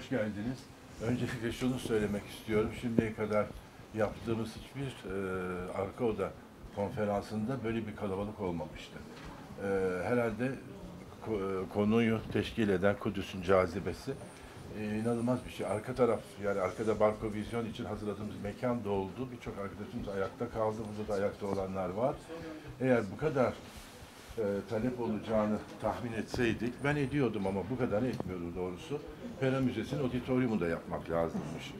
hoş geldiniz. Öncelikle şunu söylemek istiyorum. Şimdiye kadar yaptığımız hiçbir e, arka oda konferansında böyle bir kalabalık olmamıştı. E, herhalde e, konuyu teşkil eden Kudüs'ün cazibesi e, inanılmaz bir şey. Arka taraf yani arkada Barko Vizyon için hazırladığımız mekan doldu. Birçok arkadaşımız ayakta kaldı. Burada da ayakta olanlar var. Eğer bu kadar e, talep olacağını tahmin etseydik, ben ediyordum ama bu kadar etmiyordu doğrusu. Pera Müzesi'nin auditoriumu da yapmak lazımmış.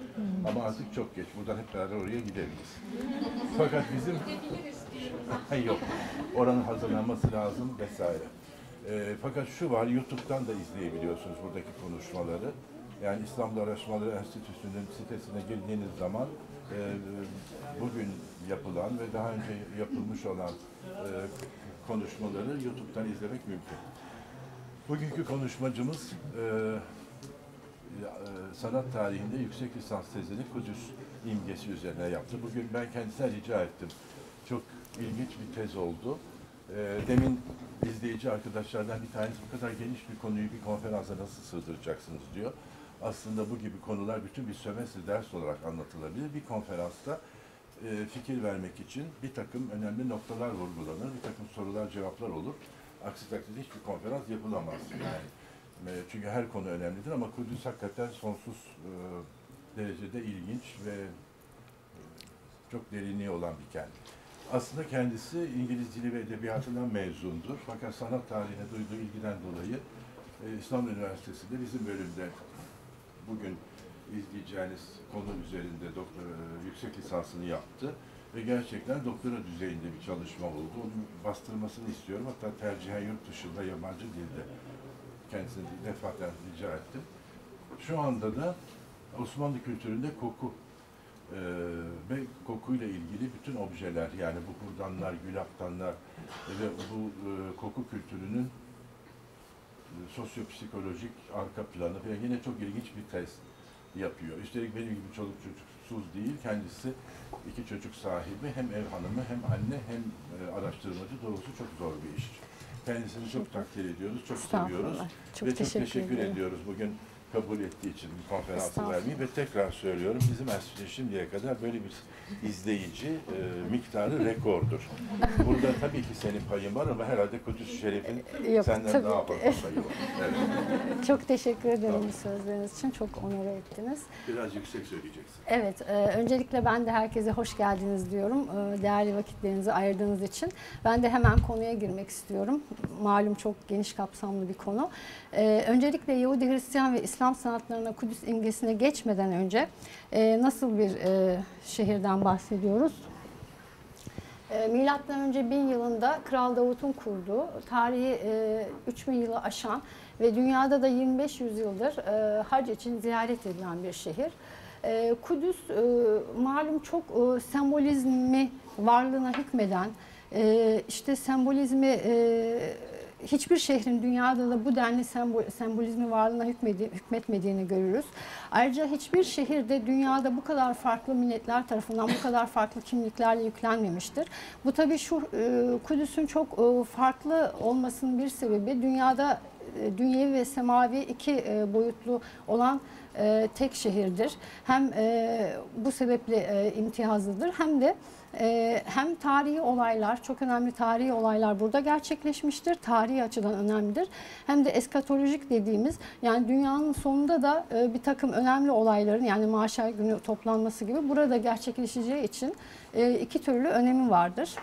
Ama artık çok geç. Buradan hep beraber oraya gidemeyiz. Fakat bizim... Yok. Oranın hazırlanması lazım vesaire. E, fakat şu var, YouTube'dan da izleyebiliyorsunuz buradaki konuşmaları. Yani İslam'da Araştırmaları Enstitüsü'nün sitesine girdiğiniz zaman e, bugün yapılan ve daha önce yapılmış olan e, konuşmaları YouTube'dan izlemek mümkün. Bugünkü konuşmacımız e, e, sanat tarihinde yüksek lisans tezini Kudüs imgesi üzerine yaptı. Bugün ben kendisine rica ettim. Çok ilginç bir tez oldu. E, demin izleyici arkadaşlardan bir tanesi bu kadar geniş bir konuyu bir konferansa nasıl sığdıracaksınız diyor. Aslında bu gibi konular bütün bir sömestr ders olarak anlatılabilir. Bir konferansta e, fikir vermek için bir takım önemli noktalar vurgulanır, bir takım sorular cevaplar olur. Aksi takdirde hiçbir konferans yapılamaz. Yani e, çünkü her konu önemlidir ama Kudüs hakikaten sonsuz e, derecede ilginç ve çok derinliği olan bir kent. Aslında kendisi İngiliz Dili ve Edebiyatı'ndan mezundur. Fakat sanat tarihine duyduğu ilgiden dolayı e, İstanbul Üniversitesi'nde bizim bölümde bugün izleyeceğiniz konu üzerinde doktor, e, yüksek lisansını yaptı. Ve gerçekten doktora düzeyinde bir çalışma oldu. Onun bastırmasını istiyorum. Hatta tercihen yurt dışında yabancı dilde kendisine defaten rica ettim. Şu anda da Osmanlı kültüründe koku e, ve kokuyla ilgili bütün objeler yani bu kurdanlar, gülaptanlar ve bu e, koku kültürünün e, sosyopsikolojik arka planı ve yine çok ilginç bir test yapıyor. Üstelik benim gibi çoluk çocuksuz değil, kendisi iki çocuk sahibi, hem ev hanımı, hem anne, hem e, araştırmacı. Doğrusu çok zor bir iş. Kendisini çok takdir ediyoruz, çok seviyoruz. Çok ve çok teşekkür, teşekkür ederim. ediyoruz bugün kabul ettiği için bu konferansı vermeyi ve tekrar söylüyorum bizim enstitü şimdiye kadar böyle bir izleyici e, miktarı rekordur. Burada tabii ki senin payın var ama herhalde Kudüs Şerif'in Yok, senden tabii. daha fazla payı var. Evet. Çok teşekkür ederim Tamam. sözleriniz için. Çok onore ettiniz. Biraz yüksek söyleyeceksin. Evet, e, öncelikle ben de herkese hoş geldiniz diyorum. E, değerli vakitlerinizi ayırdığınız için. Ben de hemen konuya girmek istiyorum. Malum çok geniş kapsamlı bir konu. E, öncelikle Yahudi, Hristiyan ve İslam sanatlarına Kudüs imgesine geçmeden önce e, nasıl bir e, şehirden bahsediyoruz? E, Milattan önce 1000 yılında Kral Davut'un kurduğu, tarihi e, 3000 yılı aşan ve dünyada da 25 yüzyıldır e, hac için ziyaret edilen bir şehir. E, Kudüs e, malum çok e, sembolizmi varlığına hükmeden, e, işte sembolizmi e, hiçbir şehrin dünyada da bu denli sembol, sembolizmi varlığına hükmetmediğini görürüz. Ayrıca hiçbir şehirde dünyada bu kadar farklı milletler tarafından bu kadar farklı kimliklerle yüklenmemiştir. Bu tabii şu e, Kudüs'ün çok e, farklı olmasının bir sebebi dünyada e, dünyevi ve semavi iki e, boyutlu olan e, tek şehirdir. Hem e, bu sebeple e, imtiyazlıdır hem de e, hem tarihi olaylar, çok önemli tarihi olaylar burada gerçekleşmiştir. Tarihi açıdan önemlidir. Hem de eskatolojik dediğimiz yani dünyanın sonunda da e, bir takım önemli olayların yani Maşer günü toplanması gibi burada gerçekleşeceği için e, iki türlü önemi vardır.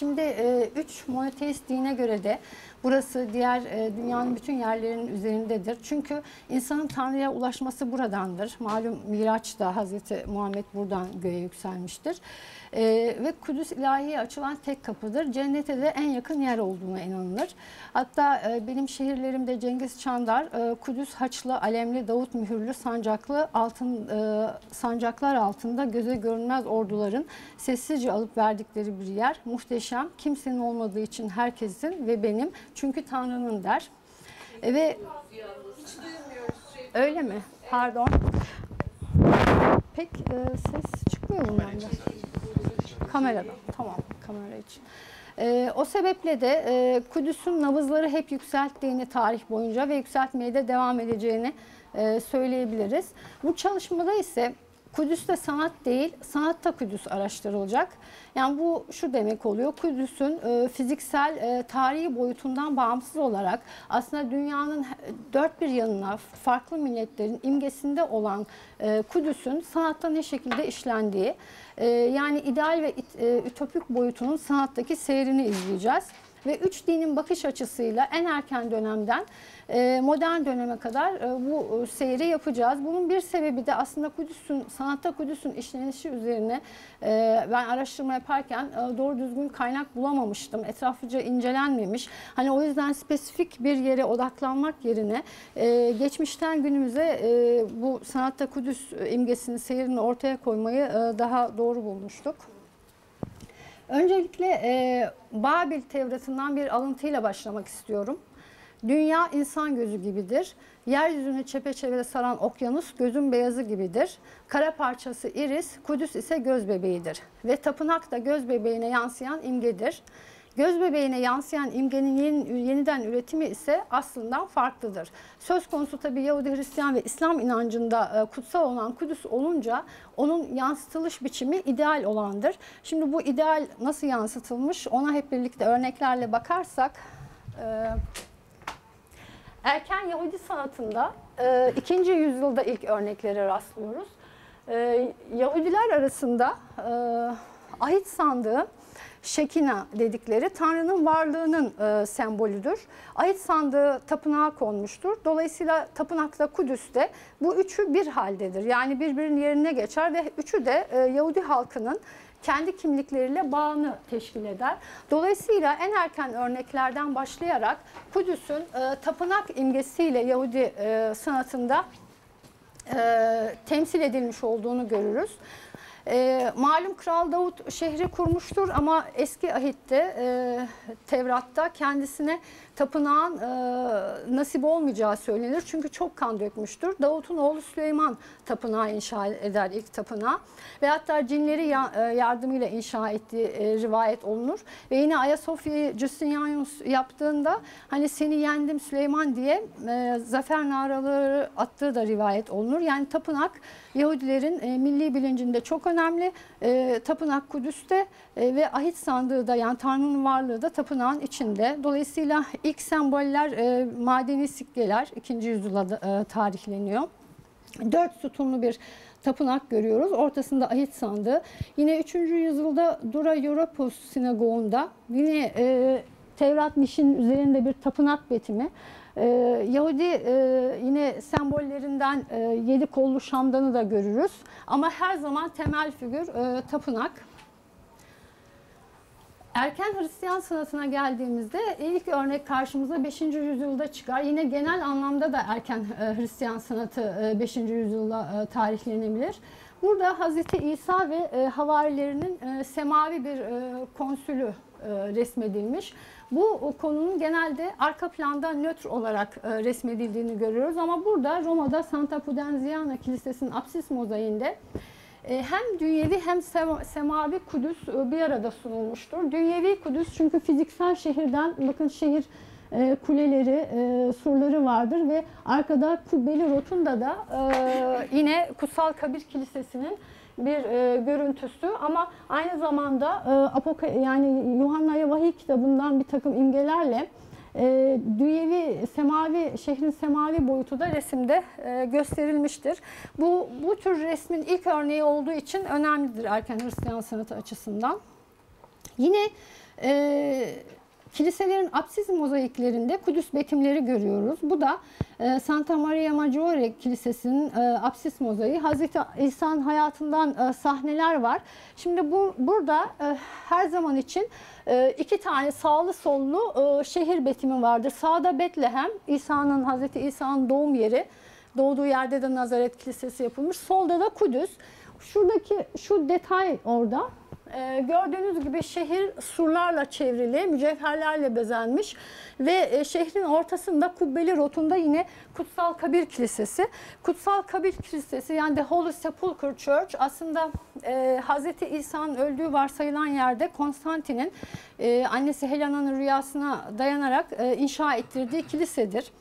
Şimdi e, üç monoteist dine göre de burası diğer e, dünyanın bütün yerlerinin üzerindedir. Çünkü insanın Tanrı'ya ulaşması buradandır. Malum Miraç'ta Hazreti Muhammed buradan göğe yükselmiştir. E, ve Kudüs ilahiye açılan tek kapıdır. Cennete de en yakın yer olduğuna inanılır. Hatta e, benim şehirlerimde Cengiz Çandar, e, Kudüs Haçlı, Alemli, Davut Mühürlü, Sancaklı altın e, sancaklar altında göze görünmez orduların sessizce alıp verdikleri bir yer. Muhteşem, kimsenin olmadığı için herkesin ve benim. Çünkü Tanrı'nın der. E, ve öyle mi? Pardon. Pek e, ses çıkmıyor mu bende? Kameradan. Tamam, kamera için. E, o sebeple de e, Kudüs'ün nabızları hep yükselttiğini tarih boyunca ve yükseltmeye de devam edeceğini e, söyleyebiliriz. Bu çalışmada ise Kudüs'te sanat değil, sanatta Kudüs araştırılacak. Yani bu şu demek oluyor, Kudüs'ün e, fiziksel, e, tarihi boyutundan bağımsız olarak aslında dünyanın dört bir yanına farklı milletlerin imgesinde olan e, Kudüs'ün sanatta ne şekilde işlendiği, e, yani ideal ve e, ütopik boyutunun sanattaki seyrini izleyeceğiz. Ve üç dinin bakış açısıyla en erken dönemden modern döneme kadar e, bu e, seyri yapacağız. Bunun bir sebebi de aslında Kudüs'ün, sanatta Kudüs'ün işlenişi üzerine e, ben araştırma yaparken doğru düzgün kaynak bulamamıştım. Etraflıca incelenmemiş. Hani o yüzden spesifik bir yere odaklanmak yerine geçmişten günümüze bu sanatta Kudüs imgesini, seyrini ortaya koymayı daha doğru bulmuştuk. Öncelikle e, Babil Tevrat'ından bir alıntıyla başlamak istiyorum. Dünya insan gözü gibidir. Yeryüzünü çepeçevre saran okyanus gözün beyazı gibidir. Kara parçası iris, Kudüs ise göz bebeğidir. Ve tapınak da göz bebeğine yansıyan imgedir. Göz bebeğine yansıyan imgenin yeni- yeniden üretimi ise aslında farklıdır. Söz konusu tabii Yahudi, Hristiyan ve İslam inancında e, kutsal olan Kudüs olunca onun yansıtılış biçimi ideal olandır. Şimdi bu ideal nasıl yansıtılmış ona hep birlikte örneklerle bakarsak e, erken Yahudi sanatında e, ikinci yüzyılda ilk örneklere rastlıyoruz. E, Yahudiler arasında e, ahit sandığı Şekina dedikleri Tanrı'nın varlığının e, sembolüdür. Ahit sandığı tapınağa konmuştur. Dolayısıyla tapınakta Kudüs'te bu üçü bir haldedir. Yani birbirinin yerine geçer ve üçü de e, Yahudi halkının kendi kimlikleriyle bağını teşkil eder. Dolayısıyla en erken örneklerden başlayarak Kudüs'ün e, tapınak imgesiyle Yahudi e, sanatında e, temsil edilmiş olduğunu görürüz. E, malum Kral Davut şehri kurmuştur ama eski ahitte e, Tevrat'ta kendisine tapınağın e, nasip olmayacağı söylenir. Çünkü çok kan dökmüştür. Davut'un oğlu Süleyman tapınağı inşa eder ilk tapınağı. Ve hatta cinleri e, yardımıyla inşa ettiği e, rivayet olunur. Ve yine Ayasofya'yı Justinianus yaptığında hani seni yendim Süleyman diye e, zafer naraları attığı da rivayet olunur. Yani tapınak Yahudilerin milli bilincinde çok önemli. Tapınak Kudüs'te ve ahit sandığı da yani Tanrı'nın varlığı da tapınağın içinde. Dolayısıyla ilk semboller madeni sikkeler 2. yüzyıla tarihleniyor. Dört sütunlu bir tapınak görüyoruz. Ortasında ahit sandığı. Yine 3. yüzyılda Dura Europos sinagoğunda yine e, Tevrat Miş'in üzerinde bir tapınak betimi. E, Yahudi e, yine sembollerinden e, yedi kollu şamdanı da görürüz. Ama her zaman temel figür e, tapınak. Erken Hristiyan sanatına geldiğimizde ilk örnek karşımıza 5. yüzyılda çıkar. Yine genel anlamda da erken e, Hristiyan sanatı e, 5. yüzyılda e, tarihlenebilir. Burada Hazreti İsa ve e, havarilerinin e, semavi bir e, konsülü e, resmedilmiş. Bu konunun genelde arka planda nötr olarak e, resmedildiğini görüyoruz ama burada Roma'da Santa Pudenziana Kilisesi'nin apsis mozaiğinde e, hem dünyevi hem sema- semavi Kudüs e, bir arada sunulmuştur. Dünyevi Kudüs çünkü fiziksel şehirden bakın şehir e, kuleleri, e, surları vardır ve arkada kubbeli rotunda da e, yine Kutsal Kabir Kilisesi'nin bir e, görüntüsü ama aynı zamanda e, yani Yuhanna'ya vahiy kitabından bir takım imgelerle e, dünyevi semavi şehrin semavi boyutu da resimde e, gösterilmiştir. Bu bu tür resmin ilk örneği olduğu için önemlidir erken Hristiyan sanatı açısından. Yine e, kiliselerin apsis mozaiklerinde Kudüs betimleri görüyoruz. Bu da e, Santa Maria Maggiore Kilisesi'nin e, mozaiği. Hazreti İsa'nın hayatından e, sahneler var. Şimdi bu burada e, her zaman için iki tane sağlı sollu şehir betimi vardır. Sağda Betlehem, İsa'nın Hazreti İsa'nın doğum yeri. Doğduğu yerde de Nazaret Kilisesi yapılmış. Solda da Kudüs. Şuradaki şu detay orada. Ee, gördüğünüz gibi şehir surlarla çevrili, mücevherlerle bezenmiş ve e, şehrin ortasında kubbeli rotunda yine Kutsal Kabir Kilisesi. Kutsal Kabir Kilisesi yani The Holy Sepulchre Church aslında e, Hz. İsa'nın öldüğü varsayılan yerde Konstantin'in e, annesi Helena'nın rüyasına dayanarak e, inşa ettirdiği kilisedir.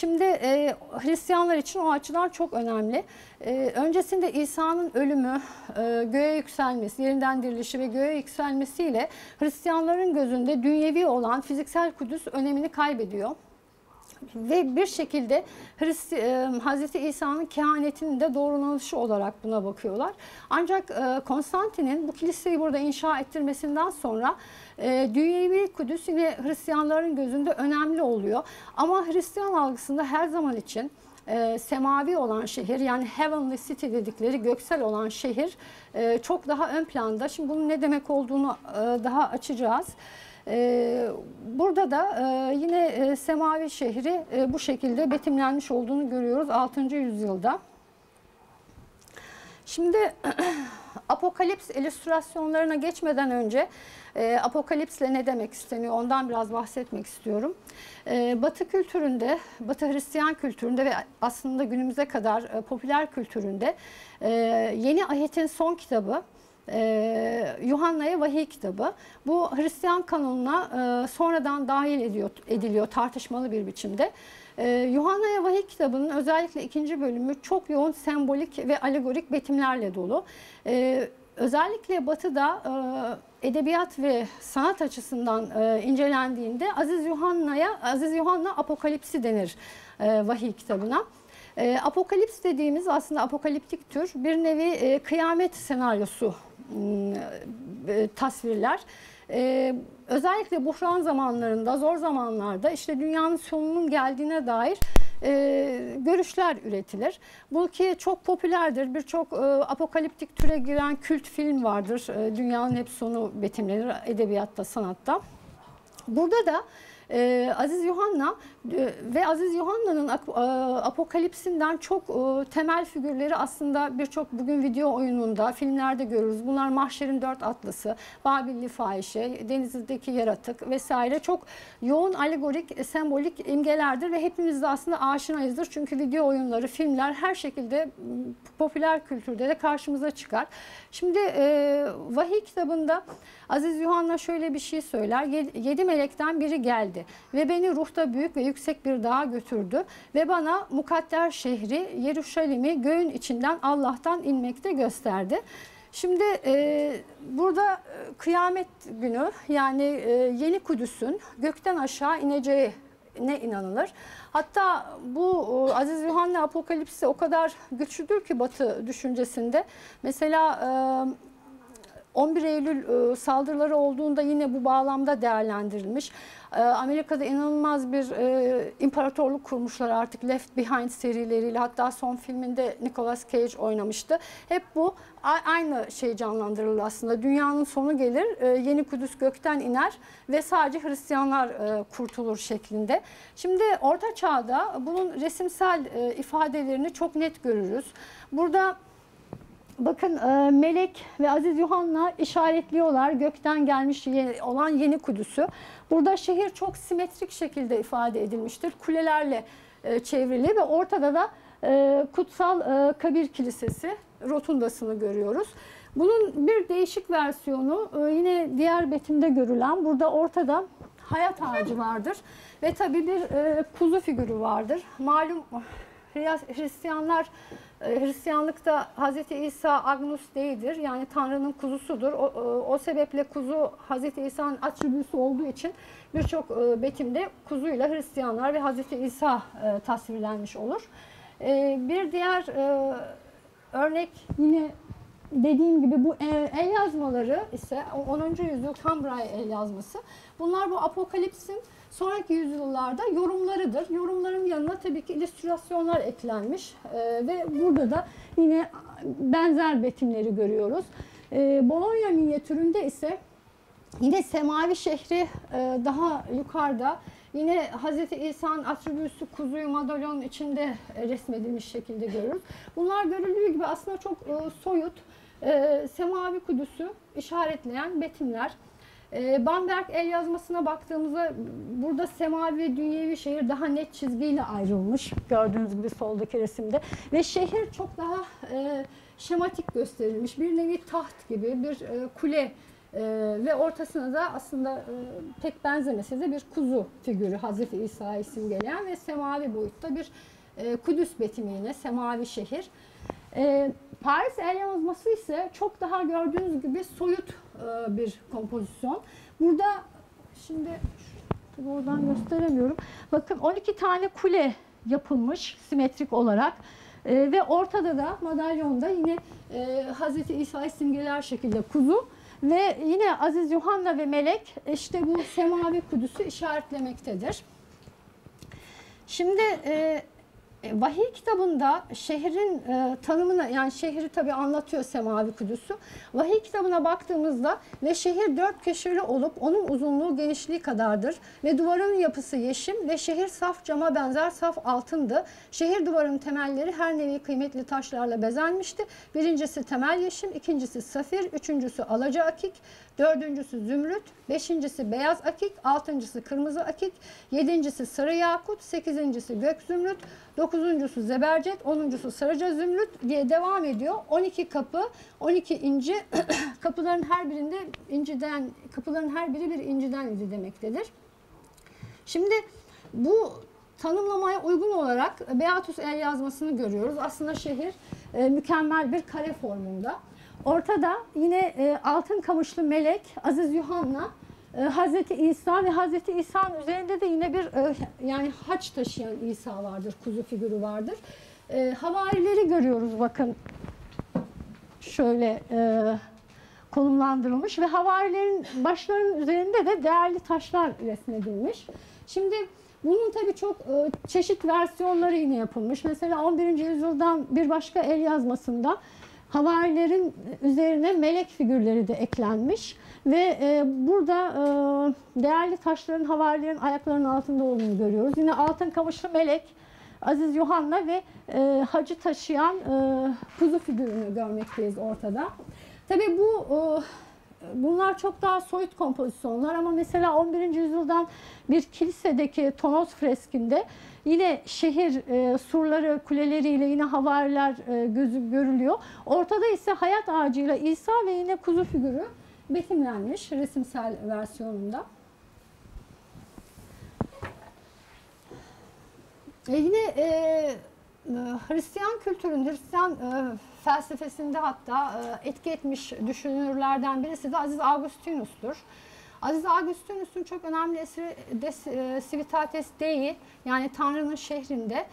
Şimdi e, Hristiyanlar için o açıdan çok önemli. E, öncesinde İsa'nın ölümü, e, göğe yükselmesi, yerinden dirilişi ve göğe yükselmesiyle Hristiyanların gözünde dünyevi olan fiziksel Kudüs önemini kaybediyor ve bir şekilde Hristi, e, Hz. İsa'nın kehanetinin de doğrulanışı olarak buna bakıyorlar. Ancak e, Konstantin'in bu kiliseyi burada inşa ettirmesinden sonra e, dünyevi Kudüs yine Hristiyanların gözünde önemli oluyor. Ama Hristiyan algısında her zaman için e, semavi olan şehir yani heavenly city dedikleri göksel olan şehir e, çok daha ön planda. Şimdi bunun ne demek olduğunu e, daha açacağız. Ee, burada da e, yine e, semavi şehri e, bu şekilde betimlenmiş olduğunu görüyoruz 6. yüzyılda. Şimdi apokalips illüstrasyonlarına geçmeden önce e, apokalipsle ne demek isteniyor ondan biraz bahsetmek istiyorum. E, Batı kültüründe, Batı Hristiyan kültüründe ve aslında günümüze kadar e, popüler kültüründe e, yeni ayetin son kitabı e, Yuhanna'ya vahiy kitabı. Bu Hristiyan kanonuna e, sonradan dahil ediyor, ediliyor tartışmalı bir biçimde. E, Yuhanna'ya vahiy kitabının özellikle ikinci bölümü çok yoğun sembolik ve alegorik betimlerle dolu. E, özellikle Batı'da e, edebiyat ve sanat açısından e, incelendiğinde Aziz Yuhanna'ya Aziz Yuhanna Apokalipsi denir e, vahiy kitabına. E, apokalips dediğimiz aslında apokaliptik tür bir nevi e, kıyamet senaryosu e, tasvirler. E, özellikle buhran zamanlarında, zor zamanlarda işte dünyanın sonunun geldiğine dair e, görüşler üretilir. Bu ki çok popülerdir. Birçok e, apokaliptik türe giren kült film vardır. E, dünyanın hep sonu betimlenir edebiyatta, sanatta. Burada da e, Aziz Yuhanna e, ve Aziz Yuhanna'nın e, apokalipsinden çok e, temel figürleri aslında birçok bugün video oyununda, filmlerde görürüz. Bunlar Mahşer'in dört atlısı, Babilli fahişe, denizdeki yaratık vesaire çok yoğun alegorik, sembolik imgelerdir ve hepimiz de aslında aşinayızdır. Çünkü video oyunları, filmler her şekilde popüler kültürde de karşımıza çıkar. Şimdi e, vahiy kitabında Aziz Yuhanna şöyle bir şey söyler. Yedi melekten biri geldi ve beni ruhta büyük ve yüksek bir dağa götürdü ve bana mukadder şehri Yeruşalim'i göğün içinden Allah'tan inmekte gösterdi. Şimdi e, burada e, kıyamet günü yani e, yeni Kudüs'ün gökten aşağı ineceği ne inanılır. Hatta bu Aziz Yuhanna Apokalipsi o kadar güçlüdür ki Batı düşüncesinde. Mesela 11 Eylül saldırıları olduğunda yine bu bağlamda değerlendirilmiş. Amerika'da inanılmaz bir imparatorluk kurmuşlar artık Left Behind serileriyle. Hatta son filminde Nicolas Cage oynamıştı. Hep bu aynı şey canlandırılır aslında. Dünyanın sonu gelir, yeni Kudüs gökten iner ve sadece Hristiyanlar kurtulur şeklinde. Şimdi Orta Çağ'da bunun resimsel ifadelerini çok net görürüz. Burada Bakın e, Melek ve Aziz Yuhanna işaretliyorlar gökten gelmiş olan yeni Kudüs'ü. Burada şehir çok simetrik şekilde ifade edilmiştir. Kulelerle e, çevrili ve ortada da e, Kutsal Kabir Kilisesi rotundasını görüyoruz. Bunun bir değişik versiyonu yine diğer betimde görülen burada ortada hayat ağacı vardır ve tabii bir kuzu figürü vardır. Malum Hristiyanlar e, Hristiyanlıkta Hz. İsa Agnus Dei'dir. Yani Tanrı'nın kuzusudur. O, o sebeple kuzu Hz. İsa'nın atribüsü olduğu için birçok e, betimde kuzuyla Hristiyanlar ve Hz. İsa e, tasvirlenmiş olur. Bir diğer örnek yine dediğim gibi bu el yazmaları ise 10. yüzyıl Cambrai el yazması. Bunlar bu apokalipsin sonraki yüzyıllarda yorumlarıdır. Yorumların yanına tabii ki illüstrasyonlar eklenmiş e, ve burada da yine benzer betimleri görüyoruz. E, Bologna minyatüründe ise yine semavi şehri e, daha yukarıda Yine Hz. İsa'nın atribüsü kuzuyu madalyonun içinde resmedilmiş şekilde görürüz. Bunlar görüldüğü gibi aslında çok e, soyut, e, semavi kudüsü işaretleyen betimler. E, Bamberg el yazmasına baktığımızda burada semavi dünyevi şehir daha net çizgiyle ayrılmış. Gördüğünüz gibi soldaki resimde. Ve şehir çok daha e, şematik gösterilmiş. Bir nevi taht gibi bir e, kule E, ve ortasına da aslında e, pek benzemese de bir kuzu figürü Hazreti İsa'yı simgeleyen ve semavi boyutta bir e, Kudüs betimi yine semavi şehir. E, Paris el yazması ise çok daha gördüğünüz gibi soyut e, bir kompozisyon. Burada şimdi oradan gösteremiyorum. Bakın 12 tane kule yapılmış simetrik olarak. E, ve ortada da madalyonda yine e, Hazreti İsa'yı simgeler şekilde kuzu ve yine Aziz Yuhanna ve Melek işte bu semavi Kudüs'ü işaretlemektedir. Şimdi e, Vahiy kitabında şehrin e, tanımını yani şehri tabi anlatıyor Semavi Kudüs'ü. Vahiy kitabına baktığımızda ve şehir dört köşeli olup onun uzunluğu genişliği kadardır ve duvarın yapısı yeşim ve şehir saf cama benzer saf altındı. Şehir duvarının temelleri her nevi kıymetli taşlarla bezenmişti. Birincisi temel yeşim, ikincisi safir, üçüncüsü alaca akik, dördüncüsü zümrüt, beşincisi beyaz akik, altıncısı kırmızı akik, yedincisi sarı yakut, sekizincisi gök zümrüt, dokuzuncusu zebercet, onuncusu sarıca zümrüt diye devam ediyor. 12 kapı, 12 inci, kapıların her birinde inciden, kapıların her biri bir inciden idi demektedir. Şimdi bu tanımlamaya uygun olarak Beatus el yazmasını görüyoruz. Aslında şehir e, mükemmel bir kare formunda. Ortada yine e, altın kamışlı melek Aziz Yuhanna, e, Hazreti İsa ve Hazreti İsa'nın üzerinde de yine bir e, yani haç taşıyan İsa vardır, kuzu figürü vardır. E, havarileri görüyoruz bakın. Şöyle e, konumlandırılmış ve havarilerin başlarının üzerinde de değerli taşlar resmedilmiş. Şimdi bunun tabii çok e, çeşit versiyonları yine yapılmış. Mesela 11. yüzyıldan bir başka el yazmasında havarilerin üzerine melek figürleri de eklenmiş ve e, burada e, değerli taşların havarilerin ayaklarının altında olduğunu görüyoruz. Yine altın kamışlı melek, Aziz Yuhanna ve e, hacı taşıyan e, kuzu figürünü görmekteyiz ortada. Tabii bu e, bunlar çok daha soyut kompozisyonlar ama mesela 11. yüzyıldan bir kilisedeki tonoz freskinde yine şehir e, surları, kuleleriyle yine havariler e, gözü görülüyor. Ortada ise hayat ağacıyla İsa ve yine kuzu figürü betimlenmiş resimsel versiyonunda. E yine e, e, Hristiyan kültürün, Hristiyan e, felsefesinde hatta e, etki etmiş düşünürlerden birisi de Aziz Augustinus'tur. Aziz Augustinus'un çok önemli eseri de e, Civitates Dei yani Tanrı'nın şehrinde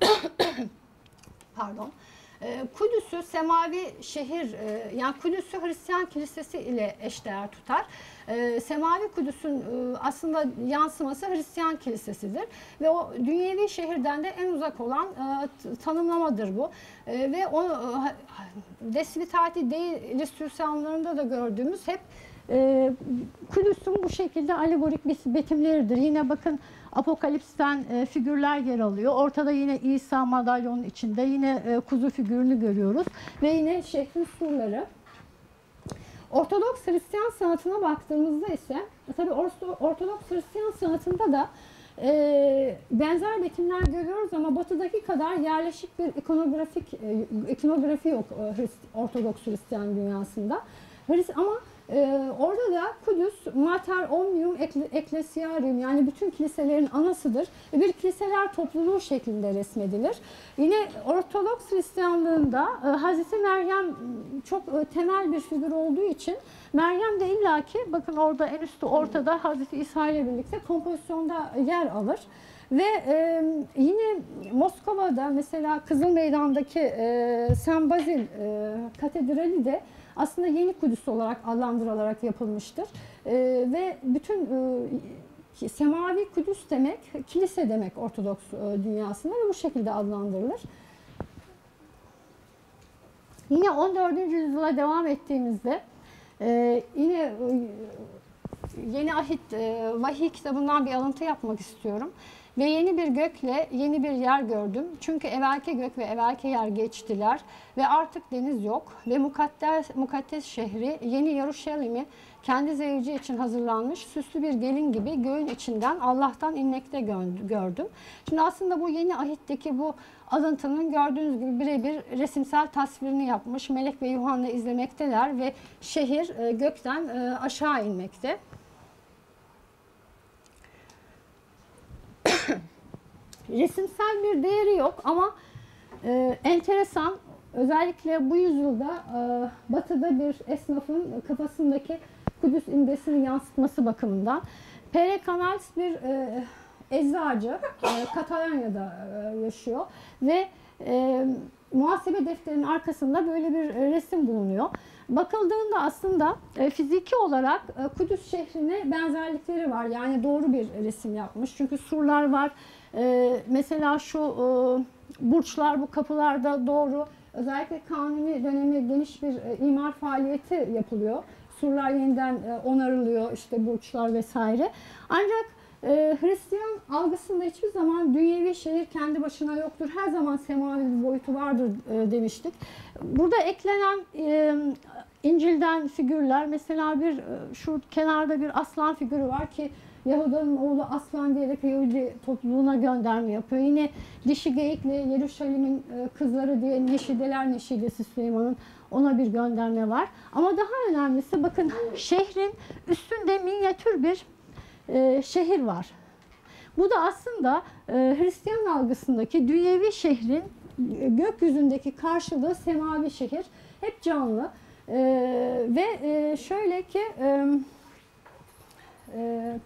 pardon e, Kudüs'ü semavi şehir e, yani Kudüs'ü Hristiyan kilisesi ile eşdeğer tutar. E, semavi Kudüs'ün e, aslında yansıması Hristiyan kilisesidir ve o dünyevi şehirden de en uzak olan e, tanımlamadır bu. E, ve o e, Desvitati Dei illüstrasyonlarında da gördüğümüz hep e, Kudüs'ün bu şekilde alegorik bir betimleridir. Yine bakın Apokalips'ten e, figürler yer alıyor. Ortada yine İsa madalyonun içinde yine e, kuzu figürünü görüyoruz. Ve yine şehrin surları. Ortodoks Hristiyan sanatına baktığımızda ise tabi Ortodoks Hristiyan sanatında da e, benzer betimler görüyoruz ama batıdaki kadar yerleşik bir ikonografik ikonografi yok e, Hrist- Ortodoks Hristiyan dünyasında. Ama ee, orada da Kudüs Mater Omnium Ecclesiarium yani bütün kiliselerin anasıdır bir kiliseler topluluğu şeklinde resmedilir. Yine Ortodoks Hristiyanlığında e, Hazreti Meryem çok e, temel bir figür olduğu için Meryem de illaki bakın orada en üstü ortada Hazreti İsa ile birlikte kompozisyonda yer alır. Ve e, yine Moskova'da mesela Kızıl Meydan'daki e, Saint Basil e, katedrali de aslında yeni Kudüs olarak adlandırılarak yapılmıştır. E, ve bütün e, semavi Kudüs demek kilise demek Ortodoks e, dünyasında ve bu şekilde adlandırılır. Yine 14. yüzyıla devam ettiğimizde e, yine e, Yeni Ahit e, Vahiy kitabından bir alıntı yapmak istiyorum. Ve yeni bir gökle yeni bir yer gördüm. Çünkü evvelki gök ve evvelki yer geçtiler ve artık deniz yok. Ve mukaddes, mukaddes şehri yeni Yaruşalim'i kendi zevci için hazırlanmış süslü bir gelin gibi göğün içinden Allah'tan inmekte gö- gördüm. Şimdi aslında bu yeni ahitteki bu alıntının gördüğünüz gibi birebir resimsel tasvirini yapmış. Melek ve Yuhanna izlemekteler ve şehir e, gökten e, aşağı inmekte. Resimsel bir değeri yok ama e, enteresan özellikle bu yüzyılda e, batıda bir esnafın kafasındaki Kudüs imgesini yansıtması bakımından. Pere Canals bir e, eczacı, e, Katalonya'da e, yaşıyor ve e, muhasebe defterinin arkasında böyle bir e, resim bulunuyor. Bakıldığında aslında e, fiziki olarak e, Kudüs şehrine benzerlikleri var. Yani doğru bir resim yapmış. Çünkü surlar var. E, mesela şu e, burçlar bu kapılarda doğru. Özellikle Kanuni dönemi geniş bir e, imar faaliyeti yapılıyor. Surlar yeniden e, onarılıyor işte burçlar vesaire. Ancak e, Hristiyan algısında hiçbir zaman dünyevi şehir kendi başına yoktur. Her zaman semavi bir boyutu vardır e, demiştik. Burada eklenen e, İncil'den figürler mesela bir e, şu kenarda bir aslan figürü var ki Yahuda'nın oğlu aslan diyerek Yahudi topluluğuna gönderme yapıyor. Yine dişi geyikle Yeruşalim'in e, kızları diye Neşideler Neşidesi Süleyman'ın ona bir gönderme var. Ama daha önemlisi bakın şehrin üstünde minyatür bir e, şehir var. Bu da aslında e, Hristiyan algısındaki dünyevi şehrin e, gökyüzündeki karşılığı semavi şehir. Hep canlı. E, ve e, şöyle ki e, e,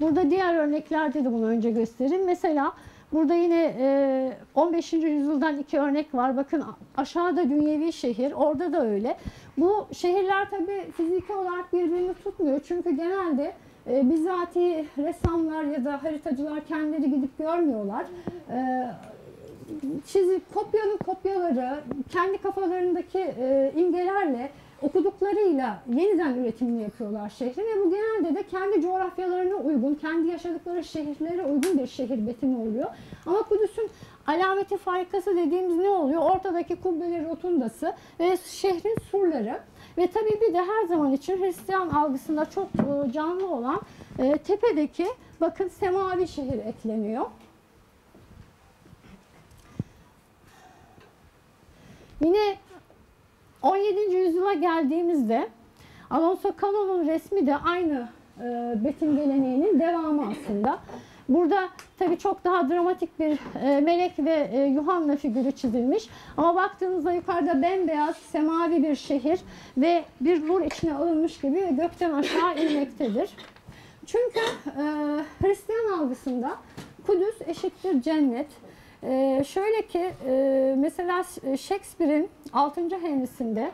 burada diğer örneklerde de bunu önce göstereyim. Mesela burada yine e, 15. yüzyıldan iki örnek var. Bakın aşağıda dünyevi şehir, orada da öyle. Bu şehirler tabii fiziki olarak birbirini tutmuyor. Çünkü genelde e, ressamlar ya da haritacılar kendileri gidip görmüyorlar. E, çizip kopyanın kopyaları kendi kafalarındaki e, imgelerle okuduklarıyla yeniden üretimini yapıyorlar şehrin ve bu genelde de kendi coğrafyalarına uygun, kendi yaşadıkları şehirlere uygun bir şehir betimi oluyor. Ama Kudüs'ün alameti farikası dediğimiz ne oluyor? Ortadaki kubbeli rotundası ve şehrin surları ve tabii bir de her zaman için Hristiyan algısında çok e, canlı olan e, tepedeki bakın semavi şehir ekleniyor. Yine 17. yüzyıla geldiğimizde Alonso Cano'nun resmi de aynı e, betim geleneğinin devamı aslında. Burada tabii çok daha dramatik bir e, melek ve e, Yuhanna figürü çizilmiş. Ama baktığınızda yukarıda bembeyaz semavi bir şehir ve bir nur içine alınmış gibi gökten aşağı inmektedir. Çünkü e, Hristiyan algısında Kudüs eşittir cennet. Ee, şöyle ki e, mesela Shakespeare'in 6. Henry'sinde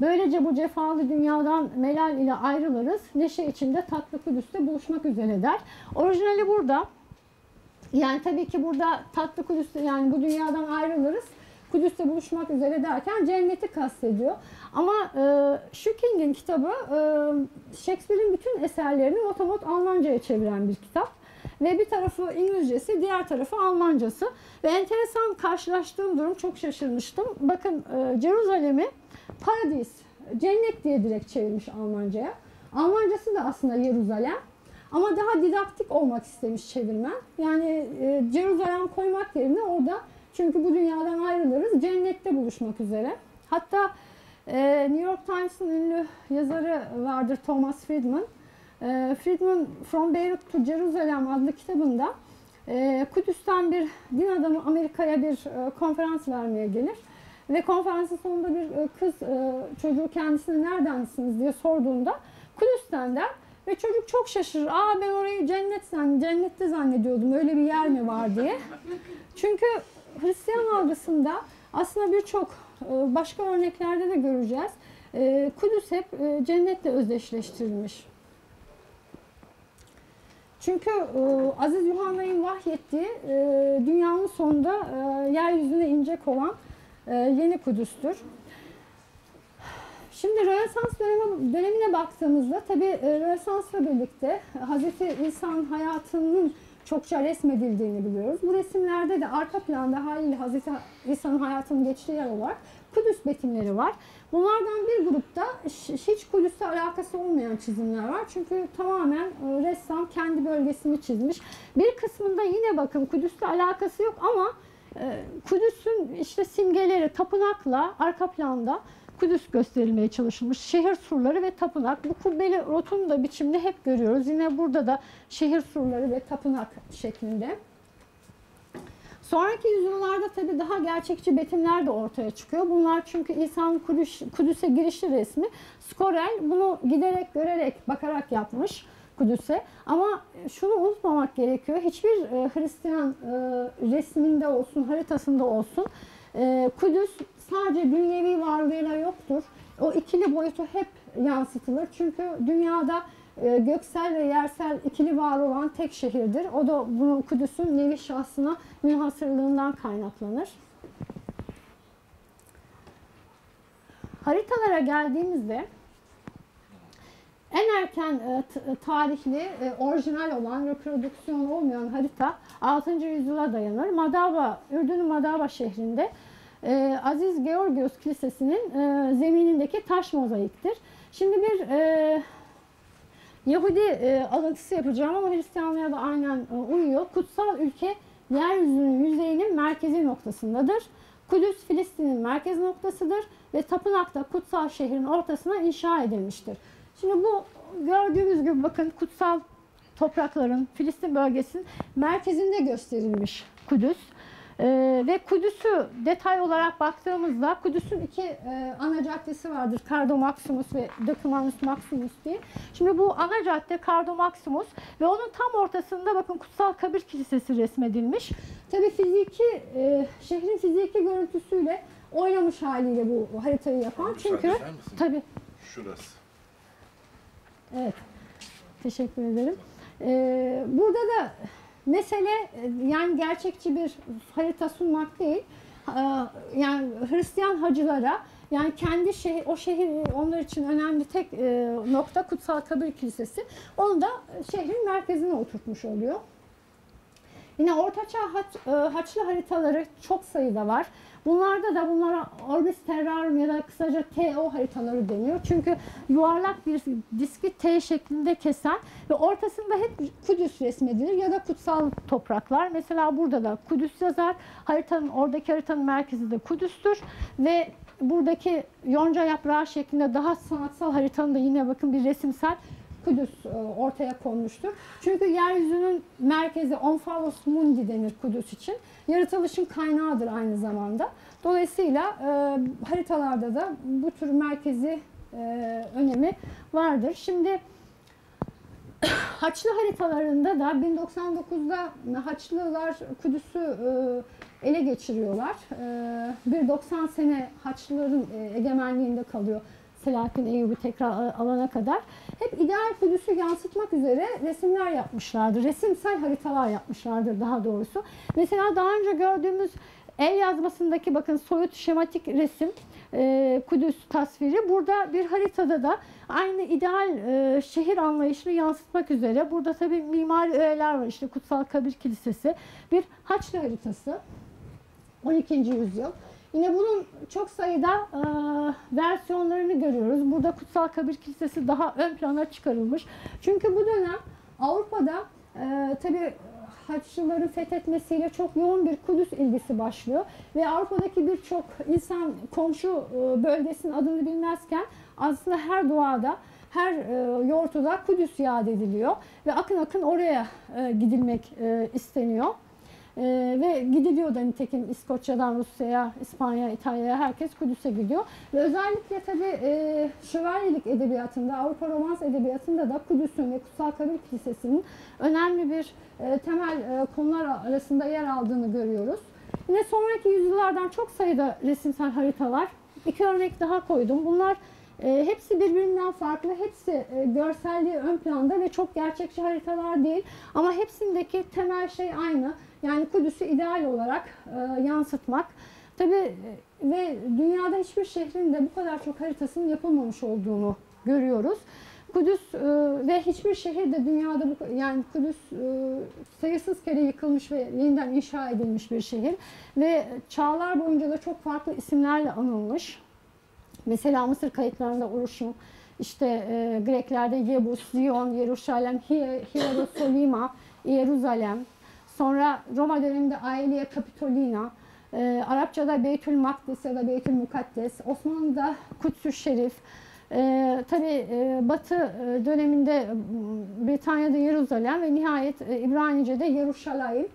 böylece bu cefalı dünyadan melal ile ayrılırız. Neşe içinde tatlı Kudüs'te buluşmak üzere der. Orijinali burada. Yani tabii ki burada tatlı Kudüs'te yani bu dünyadan ayrılırız. Kudüs'te buluşmak üzere derken cenneti kastediyor. Ama e, Schuking'in kitabı e, Shakespeare'in bütün eserlerini otomot Almanca'ya çeviren bir kitap. Ve bir tarafı İngilizcesi, diğer tarafı Almancası. Ve enteresan karşılaştığım durum çok şaşırmıştım. Bakın e, Jeruzalem'i paradis, cennet diye direkt çevirmiş Almanca'ya. Almancası da aslında Yeruzalem. Ama daha didaktik olmak istemiş çevirmen. Yani e, koymak yerine orada çünkü bu dünyadan ayrılırız, cennette buluşmak üzere. Hatta e, New York Times'ın ünlü yazarı vardır Thomas Friedman. E, Friedman From Beirut to Jerusalem adlı kitabında e, Kudüs'ten bir din adamı Amerika'ya bir e, konferans vermeye gelir. Ve konferansın sonunda bir e, kız çocuğu kendisine neredensiniz diye sorduğunda Kudüs'ten der. Ve çocuk çok şaşırır. Aa ben orayı cennet zann cennette zannediyordum. Öyle bir yer mi var diye. Çünkü Hristiyan algısında aslında birçok başka örneklerde de göreceğiz. Kudüs hep cennetle özdeşleştirilmiş. Çünkü Aziz Yuhanna'nın vahyettiği dünyanın sonunda yeryüzüne inecek olan yeni Kudüs'tür. Şimdi Rönesans dönemi, dönemine baktığımızda tabi Rönesans'la birlikte Hz. İsa'nın hayatının çokça resmedildiğini biliyoruz. Bu resimlerde de arka planda haliyle Hazreti İsa'nın hayatının geçtiği yer olarak Kudüs betimleri var. Bunlardan bir grupta hiç Kudüs'le alakası olmayan çizimler var. Çünkü tamamen e, ressam kendi bölgesini çizmiş. Bir kısmında yine bakın Kudüs'le alakası yok ama e, Kudüs'ün işte simgeleri tapınakla arka planda Kudüs gösterilmeye çalışılmış. Şehir surları ve tapınak. Bu kubbeli rotunda biçimde hep görüyoruz. Yine burada da şehir surları ve tapınak şeklinde. Sonraki yüzyıllarda tabii daha gerçekçi betimler de ortaya çıkıyor. Bunlar çünkü İsa'nın Kudüs, Kudüs'e girişi resmi. Skorel bunu giderek, görerek, bakarak yapmış Kudüs'e. Ama şunu unutmamak gerekiyor. Hiçbir e, Hristiyan e, resminde olsun, haritasında olsun e, Kudüs sadece dünyevi varlığıyla yoktur. O ikili boyutu hep yansıtılır. Çünkü dünyada göksel ve yersel ikili var olan tek şehirdir. O da bunun Kudüs'ün nevi şahsına münhasırlığından kaynaklanır. Haritalara geldiğimizde en erken e, tarihli, e, orijinal olan, reprodüksiyon olmayan harita 6. yüzyıla dayanır. Madaba, Ürdün'ün Madaba şehrinde e, Aziz Georgios Kilisesi'nin zeminindeki taş mozaiktir. Şimdi bir Yahudi e, alıntısı yapacağım ama Hristiyanlığa da aynen e, uyuyor. Kutsal ülke yeryüzünün yüzeyinin merkezi noktasındadır. Kudüs Filistin'in merkez noktasıdır ve tapınak da kutsal şehrin ortasına inşa edilmiştir. Şimdi bu gördüğümüz gibi bakın kutsal toprakların Filistin bölgesinin merkezinde gösterilmiş Kudüs. Ee, ve Kudüs'ü detay olarak baktığımızda Kudüs'ün iki e, ana caddesi vardır. Cardo Maximus ve Decimanus Maximus diye. Şimdi bu ana cadde Cardo Maximus ve onun tam ortasında bakın Kutsal Kabir Kilisesi resmedilmiş. Tabii fiziki e, şehrin fiziki görüntüsüyle oynamış haliyle bu haritayı yapan. Müsaade Çünkü tabii Şurası. Evet. Teşekkür ederim. Ee, burada da mesele e, yani gerçekçi bir harita sunmak değil. Yani Hristiyan hacılara yani kendi şehir, o şehir onlar için önemli tek e, nokta Kutsal Kabir Kilisesi. Onu da şehrin merkezine oturtmuş oluyor. Yine Ortaçağ haç, e, haçlı haritaları çok sayıda var. Bunlarda da bunlara Orbis Terrarum ya da kısaca TO haritaları deniyor. Çünkü yuvarlak bir diski T şeklinde kesen ve ortasında hep Kudüs resmedilir ya da kutsal topraklar. Mesela burada da Kudüs yazar. Haritanın oradaki haritanın merkezi de Kudüs'tür ve buradaki yonca yaprağı şeklinde daha sanatsal haritanın da yine bakın bir resimsel Kudüs e, ortaya konmuştur. Çünkü yeryüzünün merkezi Omphalos Mundi denir Kudüs için. Yaratılışın kaynağıdır aynı zamanda. Dolayısıyla e, haritalarda da bu tür merkezi e, önemi vardır. Şimdi Haçlı haritalarında da 1099'da Haçlılar Kudüs'ü e, ele geçiriyorlar. E, bir 90 sene Haçlıların e, egemenliğinde kalıyor. Selahattin Eyyubi tekrar alana kadar. Hep ideal Kudüs'ü yansıtmak üzere resimler yapmışlardır. Resimsel haritalar yapmışlardır daha doğrusu. Mesela daha önce gördüğümüz el yazmasındaki bakın soyut şematik resim e, Kudüs tasviri. Burada bir haritada da aynı ideal e, şehir anlayışını yansıtmak üzere. Burada tabii mimari öğeler var. İşte Kutsal Kabir Kilisesi. Bir Haçlı haritası. 12. yüzyıl. Yine bunun çok sayıda e, versiyonlarını görüyoruz. Burada Kutsal Kabir Kilisesi daha ön plana çıkarılmış. Çünkü bu dönem Avrupa'da e, tabii Haçlıların fethetmesiyle çok yoğun bir Kudüs ilgisi başlıyor. Ve Avrupa'daki birçok insan komşu e, bölgesinin adını bilmezken aslında her duada, her e, yortuda Kudüs yad ediliyor. Ve akın akın oraya e, gidilmek isteniyor. Ee, ve gidiliyor da nitekim İskoçya'dan Rusya'ya, İspanya, İtalya'ya herkes Kudüs'e gidiyor. Ve özellikle tabii e, şövalyelik edebiyatında, Avrupa romans edebiyatında da Kudüs'ün ve Kutsal Kabir Kilisesi'nin önemli bir e, temel e, konular arasında yer aldığını görüyoruz. Yine sonraki yüzyıllardan çok sayıda resimsel haritalar. İki örnek daha koydum. Bunlar e, hepsi birbirinden farklı, hepsi e, görselliği ön planda ve çok gerçekçi haritalar değil. Ama hepsindeki temel şey aynı. Yani Kudüs'ü ideal olarak e, yansıtmak. Tabii e, ve dünyada hiçbir şehrin de bu kadar çok haritasının yapılmamış olduğunu görüyoruz. Kudüs e, ve hiçbir şehir de dünyada bu yani Kudüs e, sayısız kere yıkılmış ve yeniden inşa edilmiş bir şehir ve çağlar boyunca da çok farklı isimlerle anılmış. Mesela Mısır kayıtlarında Uruşum, işte e, Greklerde Yebus, Zion, Yeruşalem, Hi- Hierosolima, Yeruzalem. Sonra Roma döneminde Aelia Capitolina, e, Arapçada Beytül Makdis ya da Beytül Mukaddes, Osmanlı'da Kudsü Şerif. E, tabii e, Batı e, döneminde Britanya'da Yeruzalem ve nihayet e, İbranice'de Yeruşalayim.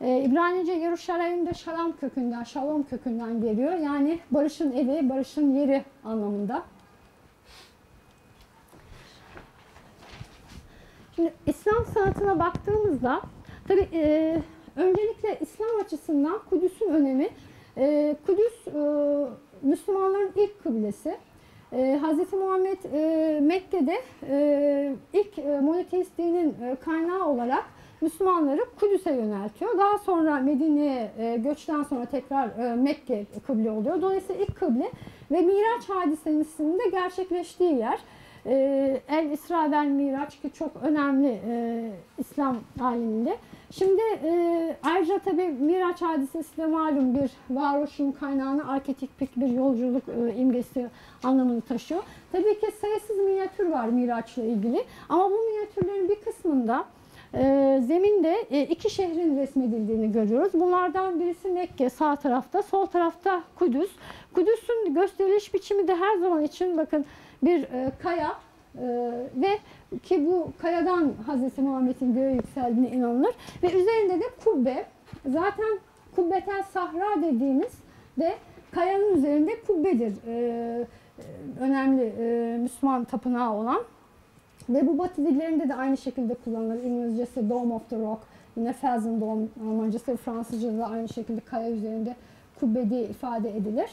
E, İbranice Yeruşalayim de şalam kökünden, şalom kökünden geliyor. Yani barışın evi, barışın yeri anlamında. Şimdi İslam sanatına baktığımızda tabii e, öncelikle İslam açısından Kudüs'ün önemi. E, Kudüs e, Müslümanların ilk kıblesi. E, Hz. Muhammed e, Mekke'de e, ilk e, monoteist dinin e, kaynağı olarak Müslümanları Kudüs'e yöneltiyor. Daha sonra Medine'ye e, göçten sonra tekrar e, Mekke kıble oluyor. Dolayısıyla ilk kıble ve Miraç hadisesinin de gerçekleştiği yer. E, El İsra vel Miraç ki çok önemli e, İslam aleminde. Şimdi e, ayrıca tabii Miraç hadisesi de malum bir varoluşun kaynağına arketipik bir yolculuk e, imgesi anlamını taşıyor. Tabii ki sayısız minyatür var Miraç'la ilgili ama bu minyatürlerin bir kısmında e, zeminde e, iki şehrin resmedildiğini görüyoruz. Bunlardan birisi Mekke sağ tarafta, sol tarafta Kudüs. Kudüs'ün gösteriliş biçimi de her zaman için bakın bir e, kaya e, ve ki bu kayadan Hz. Muhammed'in göğe yükseldiğine inanılır ve üzerinde de kubbe. Zaten kubbetel sahra dediğimiz de kayanın üzerinde kubbedir. E, önemli Müslüman tapınağı olan. Ve bu batı dillerinde de aynı şekilde kullanılır. İngilizcesi Dome of the Rock, yine Felsen Dome, Almancası ve Fransızcası da aynı şekilde kaya üzerinde kubbe diye ifade edilir.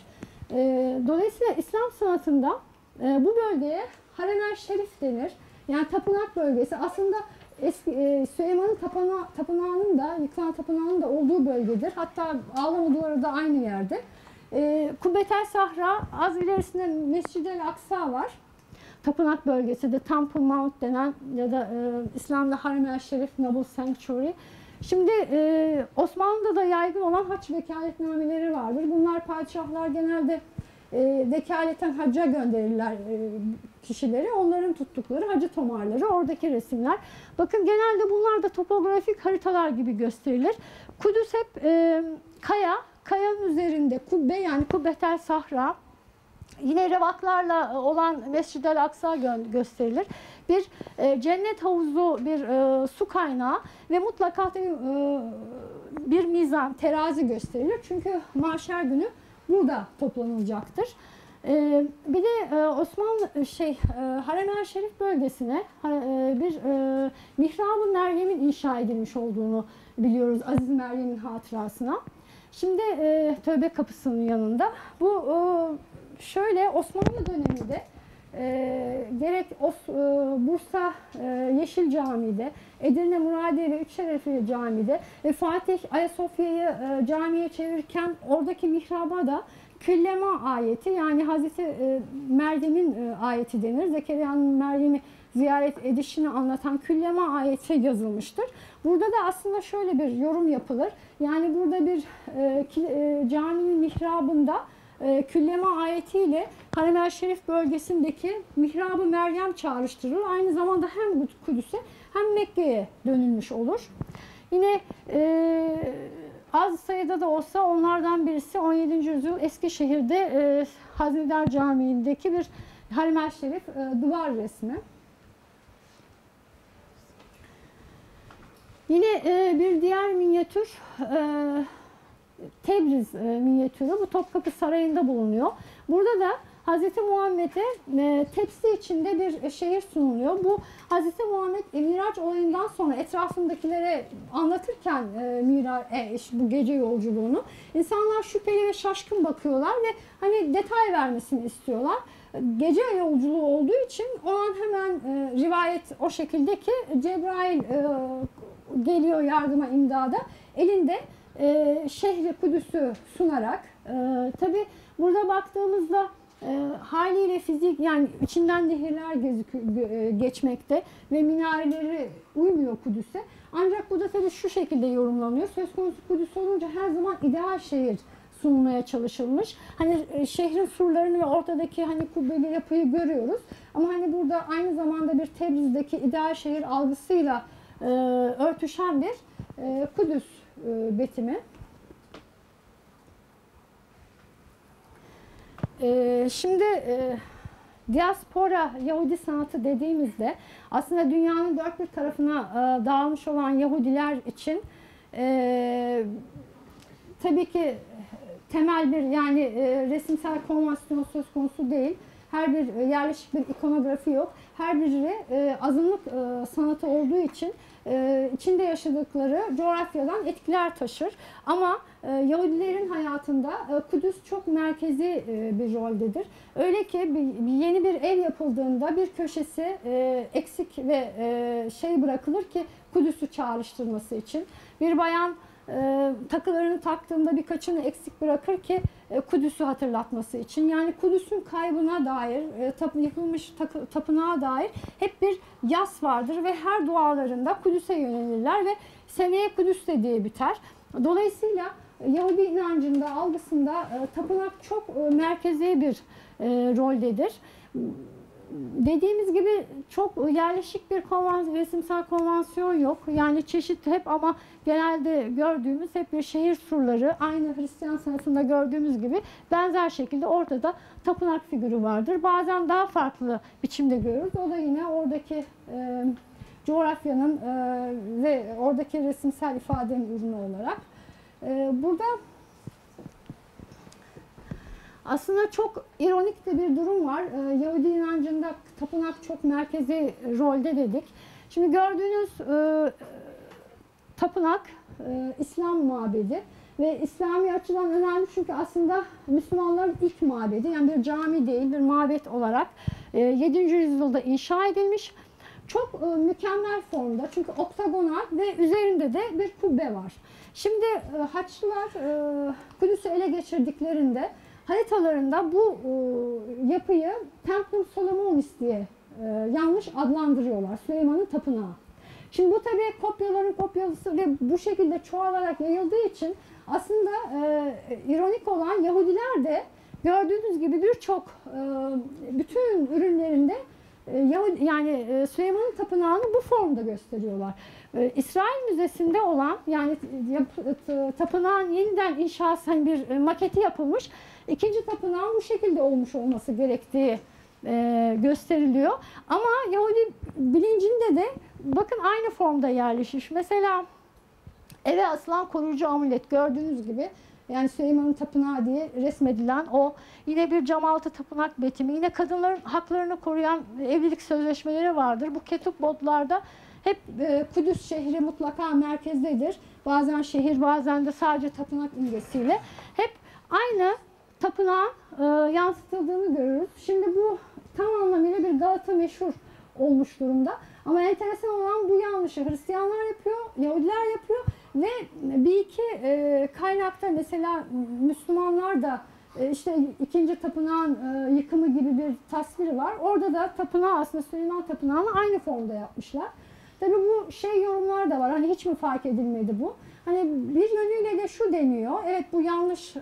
Dolayısıyla İslam sanatında e, bu bölgeye Harem-el Şerif denir. Yani tapınak bölgesi. Aslında eski e, Süleyman'ın tapına, tapınağının da yıkılan tapınağının da olduğu bölgedir. Hatta Ağlama Duvarı da aynı yerde. E, Kubbetel Sahra az ilerisinde Mescid-el Aksa var. Tapınak bölgesi de Temple Mount denen ya da e, İslam'da Harem-el Şerif Noble Sanctuary. Şimdi e, Osmanlı'da da yaygın olan haç vekaletnameleri vardır. Bunlar padişahlar genelde e, vekaleten hacca gönderirler e, kişileri. Onların tuttukları hacı tomarları, oradaki resimler. Bakın genelde bunlar da topografik haritalar gibi gösterilir. Kudüs hep e, kaya, kayanın üzerinde kubbe yani kubbetel sahra, Yine revaklarla olan Mescid-el Aksa gö- gösterilir. Bir e, cennet havuzu, bir e, su kaynağı ve mutlaka e, bir mizan, terazi gösterilir. Çünkü mahşer günü burada toplanılacaktır. E, bir de e, Osmanlı şey e, Şerif bölgesine e, bir e, mihrab-ı Meryem'in inşa edilmiş olduğunu biliyoruz Aziz Meryem'in hatırasına. Şimdi e, Tövbe Kapısı'nın yanında. Bu e, şöyle Osmanlı döneminde e, gerek Os, e, Bursa e, Yeşil Camii'de, Edirne Muradiye ve Üçşerefi Camii'de ve Fatih Ayasofya'yı e, camiye çevirirken oradaki mihraba da küllema ayeti yani Hazreti e, Meryem'in e, ayeti denir. Zekeriya'nın Meryem'i ziyaret edişini anlatan küllema ayeti yazılmıştır. Burada da aslında şöyle bir yorum yapılır. Yani burada bir e, e, caminin mihrabında e, küllema ayetiyle Harem-el Şerif bölgesindeki mihrabı Meryem çağrıştırılır. Aynı zamanda hem Kudüs'e hem Mekke'ye dönülmüş olur. Yine e, az sayıda da olsa onlardan birisi 17. yüzyıl Eskişehir'de e, Hazinedar Camii'ndeki bir Harem-el Şerif e, duvar resmi. Yine e, bir diğer minyatür e, Tebriz e, minyatürü. Bu Topkapı Sarayı'nda bulunuyor. Burada da Hz. Muhammed'e e, tepsi içinde bir şehir sunuluyor. Bu Hz. Muhammed e, Miraç olayından sonra etrafındakilere anlatırken e, Miraç, e, bu gece yolculuğunu insanlar şüpheli ve şaşkın bakıyorlar ve hani detay vermesini istiyorlar. Gece yolculuğu olduğu için o an hemen e, rivayet o şekilde ki Cebrail e, geliyor yardıma imdada. Elinde e, şehri Kudüs'ü sunarak e, tabi burada baktığımızda e, haliyle fizik yani içinden nehirler e, geçmekte ve minareleri uymuyor Kudüs'e. Ancak bu da tabii şu şekilde yorumlanıyor. Söz konusu Kudüs olunca her zaman ideal şehir sunulmaya çalışılmış. Hani e, şehrin surlarını ve ortadaki hani kubbeli yapıyı görüyoruz. Ama hani burada aynı zamanda bir Tebriz'deki ideal şehir algısıyla e, örtüşen bir e, Kudüs e, betimi. E, şimdi e, diaspora Yahudi sanatı dediğimizde aslında dünyanın dört bir tarafına e, dağılmış olan Yahudiler için e, tabii ki temel bir yani e, resimsel konvasyon söz konusu değil. Her bir e, yerleşik bir ikonografi yok. Her biri e, azınlık e, sanatı olduğu için e, içinde yaşadıkları coğrafyadan etkiler taşır. Ama e, Yahudilerin hayatında e, Kudüs çok merkezi e, bir roldedir. Öyle ki yeni bir ev yapıldığında bir köşesi e, eksik ve e, şey bırakılır ki Kudüs'ü çağrıştırması için. Bir bayan takılarını taktığında birkaçını eksik bırakır ki Kudüs'ü hatırlatması için. Yani Kudüs'ün kaybına dair, e, yıkılmış tapınağa dair hep bir yas vardır ve her dualarında Kudüs'e yönelirler ve seneye Kudüs'te diye biter. Dolayısıyla Yahudi inancında, algısında e, tapınak çok e, merkezi bir e, roldedir dediğimiz gibi çok yerleşik bir konvans resimsel konvansiyon yok. Yani çeşit hep ama genelde gördüğümüz hep bir şehir surları aynı Hristiyan sanatında gördüğümüz gibi benzer şekilde ortada tapınak figürü vardır. Bazen daha farklı biçimde görürüz. O da yine oradaki e, coğrafyanın e, ve oradaki resimsel ifadenin ürünü olarak. E, burada aslında çok ironik de bir durum var. Ee, Yahudi inancında tapınak çok merkezi rolde dedik. Şimdi gördüğünüz e, tapınak e, İslam mabedi ve İslami açıdan önemli çünkü aslında Müslümanların ilk mabedi yani bir cami değil bir mabet olarak e, 7. yüzyılda inşa edilmiş. Çok e, mükemmel formda çünkü oktagonal ve üzerinde de bir kubbe var. Şimdi e, Haçlılar e, Kudüs'ü ele geçirdiklerinde haritalarında bu e, yapıyı Templum Solomonis diye e, yanlış adlandırıyorlar. Süleyman'ın tapınağı. Şimdi bu tabii kopyaların kopyalısı ve bu şekilde çoğalarak yayıldığı için aslında e, ironik olan Yahudiler de gördüğünüz gibi birçok e, bütün ürünlerinde e, Yahudi, yani e, Süleyman'ın tapınağını bu formda gösteriyorlar. E, İsrail Müzesi'nde olan yani tapınağın yeniden inşası hani bir maketi yapılmış. İkinci tapınağın bu şekilde olmuş olması gerektiği e, gösteriliyor. Ama Yahudi bilincinde de bakın aynı formda yerleşmiş. Mesela eve asılan koruyucu amulet gördüğünüz gibi yani Süleyman'ın tapınağı diye resmedilen o yine bir camaltı tapınak betimi. Yine kadınların haklarını koruyan evlilik sözleşmeleri vardır. Bu ketub botlarda hep e, Kudüs şehri mutlaka merkezdedir. Bazen şehir bazen de sadece tapınak imgesiyle. Hep aynı tapınağın e, yansıtıldığını görürüz. Şimdi bu tam anlamıyla bir Galata meşhur olmuş durumda. Ama enteresan olan bu yanlışı Hristiyanlar yapıyor, Yahudiler yapıyor ve bir iki e, kaynakta mesela Müslümanlar da e, işte ikinci tapınağın e, yıkımı gibi bir tasviri var. Orada da tapınağı aslında Süleyman Tapınağı'nı aynı formda yapmışlar. Tabii bu şey yorumlar da var. Hani hiç mi fark edilmedi bu? Hani bir yönüyle de şu deniyor. Evet bu yanlış e,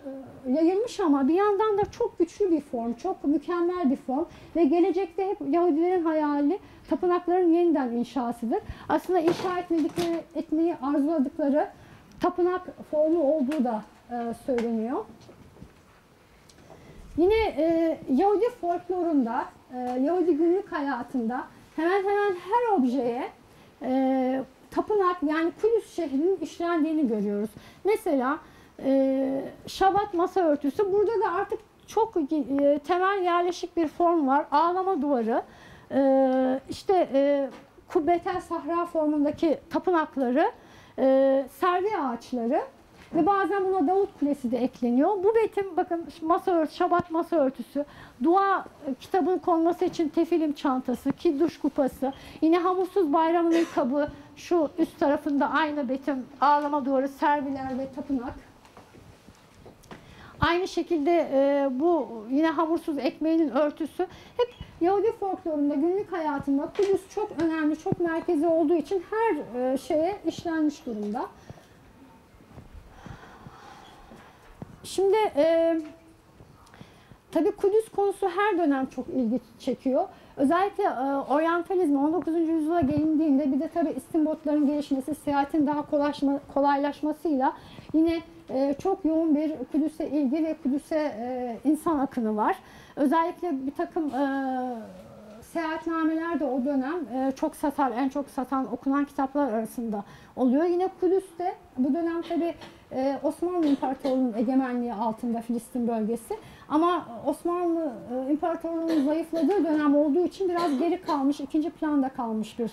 yayılmış ama bir yandan da çok güçlü bir form, çok mükemmel bir form ve gelecekte hep Yahudilerin hayali tapınakların yeniden inşasıdır. Aslında inşa etmedikleri, etmeyi arzuladıkları tapınak formu olduğu da e, söyleniyor. Yine e, Yahudi folklorunda, e, Yahudi günlük hayatında hemen hemen her objeye e, tapınak yani Kudüs şehrinin işlendiğini görüyoruz. Mesela e, Şabat masa örtüsü burada da artık çok e, temel yerleşik bir form var. Ağlama duvarı, e, işte e, kubbetel sahra formundaki tapınakları, e, servi ağaçları ve bazen buna Davut Kulesi de ekleniyor. Bu betim bakın masa örtüsü, Şabat masa örtüsü, dua e, kitabın konması için tefilim çantası, kidduş kupası, yine hamursuz bayramının kabı, şu üst tarafında aynı betim, ağlama duvarı, serviler ve tapınak. Aynı şekilde e, bu yine hamursuz ekmeğinin örtüsü hep Yahudi folklorunda günlük hayatında Kudüs çok önemli, çok merkezi olduğu için her e, şeye işlenmiş durumda. Şimdi e, tabii Kudüs konusu her dönem çok ilgi çekiyor. Özellikle e, oryantalizm 19. yüzyıla gelindiğinde bir de tabii istimbotların gelişmesi, seyahatin daha kolaylaşma, kolaylaşmasıyla yine e, çok yoğun bir Kudüs'e ilgi ve Kudüs'e e, insan akını var. Özellikle bir takım e, seyahatnameler de o dönem e, çok satar, en çok satan, okunan kitaplar arasında oluyor. Yine Kudüs'te bu dönem tabi Osmanlı İmparatorluğu'nun egemenliği altında Filistin bölgesi. Ama Osmanlı e, İmparatorluğu'nun zayıfladığı dönem olduğu için biraz geri kalmış, ikinci planda kalmış bir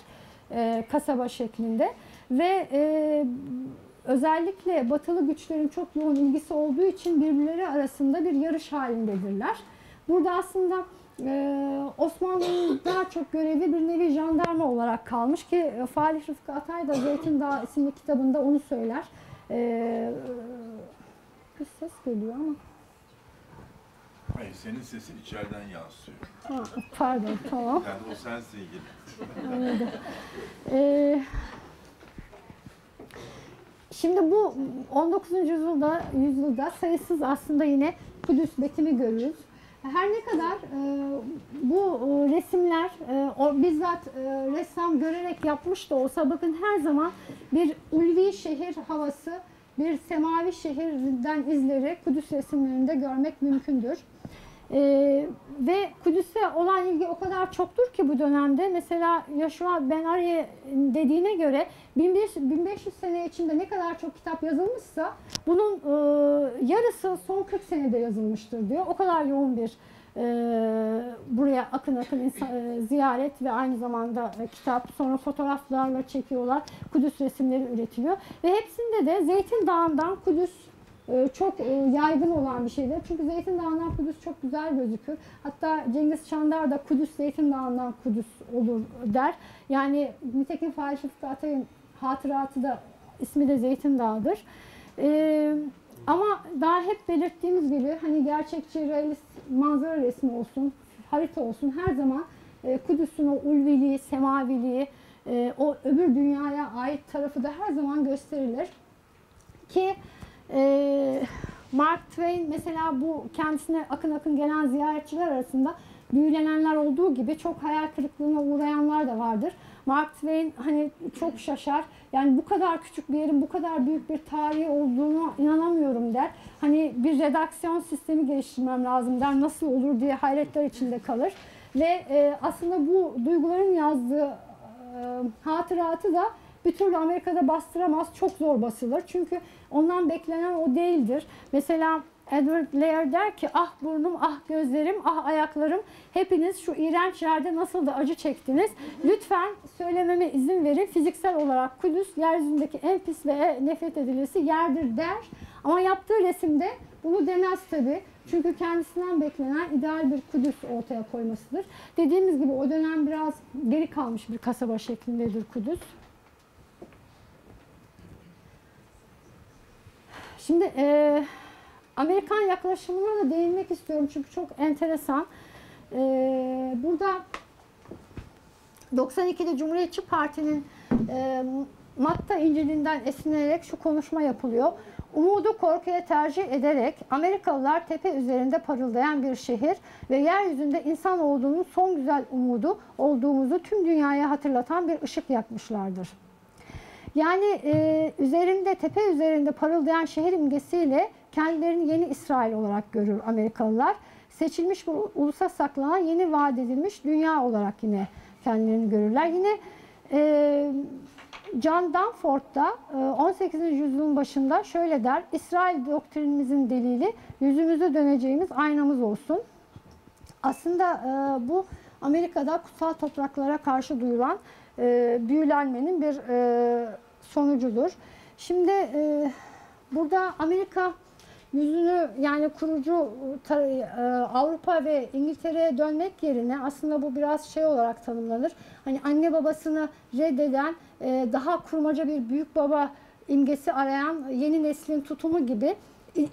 e, kasaba şeklinde. Ve e, özellikle batılı güçlerin çok yoğun ilgisi olduğu için birbirleri arasında bir yarış halindedirler. Burada aslında Osmanlı'nın daha çok görevi bir nevi jandarma olarak kalmış ki Falih Rıfkı Atay da Zeytin Dağı isimli kitabında onu söyler. Ee, bir ses geliyor ama. Hayır, senin sesin içeriden yansıyor. Ha, pardon, tamam. Yani o sensin ilgili. Anladım. Ee, şimdi bu 19. yüzyılda, yüzyılda sayısız aslında yine Kudüs betimi görürüz. Her ne kadar e, bu e, resimler e, o bizzat e, ressam görerek yapmış da olsa bakın her zaman bir ulvi şehir havası, bir semavi şehirden izleri Kudüs resimlerinde görmek mümkündür. Ee, ve Kudüs'e olan ilgi o kadar çoktur ki bu dönemde. Mesela Yahşua Ben Ari dediğine göre 1500, 1500 sene içinde ne kadar çok kitap yazılmışsa bunun e, yarısı son 40 senede yazılmıştır diyor. O kadar yoğun bir e, buraya akın akın insan, e, ziyaret ve aynı zamanda e, kitap sonra fotoğraflarla çekiyorlar. Kudüs resimleri üretiliyor ve hepsinde de Zeytin Dağı'ndan Kudüs e, çok e, yaygın olan bir şeydir. Çünkü Zeytin Dağı'ndan Kudüs çok güzel gözükür. Hatta Cengiz Çandar da Kudüs Zeytin Dağı'ndan Kudüs olur der. Yani nitekim Fahri Şıfkı Atay'ın hatıratı da ismi de Zeytin Dağı'dır. Ee, ama daha hep belirttiğimiz gibi hani gerçekçi realist manzara resmi olsun, harita olsun her zaman e, Kudüs'ün o ulviliği, semaviliği, e, o öbür dünyaya ait tarafı da her zaman gösterilir. Ki e, Mark Twain mesela bu kendisine akın akın gelen ziyaretçiler arasında büyülenenler olduğu gibi çok hayal kırıklığına uğrayanlar da vardır. Mark Twain hani çok şaşar. Yani bu kadar küçük bir yerin bu kadar büyük bir tarihi olduğunu inanamıyorum der. Hani bir redaksiyon sistemi geliştirmem lazım der. Nasıl olur diye hayretler içinde kalır. Ve e, aslında bu duyguların yazdığı e, hatıratı da bir türlü Amerika'da bastıramaz. Çok zor basılır. Çünkü ondan beklenen o değildir. Mesela Edward Lear der ki ah burnum, ah gözlerim, ah ayaklarım hepiniz şu iğrenç yerde nasıl da acı çektiniz. Lütfen söylememe izin verin. Fiziksel olarak Kudüs yeryüzündeki en pis ve nefret edilisi yerdir der. Ama yaptığı resimde bunu demez tabi. Çünkü kendisinden beklenen ideal bir Kudüs ortaya koymasıdır. Dediğimiz gibi o dönem biraz geri kalmış bir kasaba şeklindedir Kudüs. Şimdi e, Amerikan yaklaşımına da değinmek istiyorum çünkü çok enteresan. E, burada 92'de Cumhuriyetçi Parti'nin e, Matta İncil'inden esinlenerek şu konuşma yapılıyor. Umudu korkuya tercih ederek Amerikalılar tepe üzerinde parıldayan bir şehir ve yeryüzünde insan olduğunun son güzel umudu olduğumuzu tüm dünyaya hatırlatan bir ışık yakmışlardır. Yani e, üzerinde tepe üzerinde parıldayan şehir imgesiyle kendilerini yeni İsrail olarak görür Amerikalılar. Seçilmiş bir ulusa saklanan yeni vaat edilmiş dünya olarak yine kendilerini görürler. Yine e, John Danforth da 18. yüzyılın başında şöyle der. İsrail doktrinimizin delili yüzümüzü döneceğimiz aynamız olsun. Aslında e, bu Amerika'da kutsal topraklara karşı duyulan e, büyülenmenin bir e, sonucudur. Şimdi e, burada Amerika yüzünü yani kurucu e, Avrupa ve İngiltere'ye dönmek yerine aslında bu biraz şey olarak tanımlanır. Hani anne babasını reddeden e, daha kurmaca bir büyük baba imgesi arayan yeni neslin tutumu gibi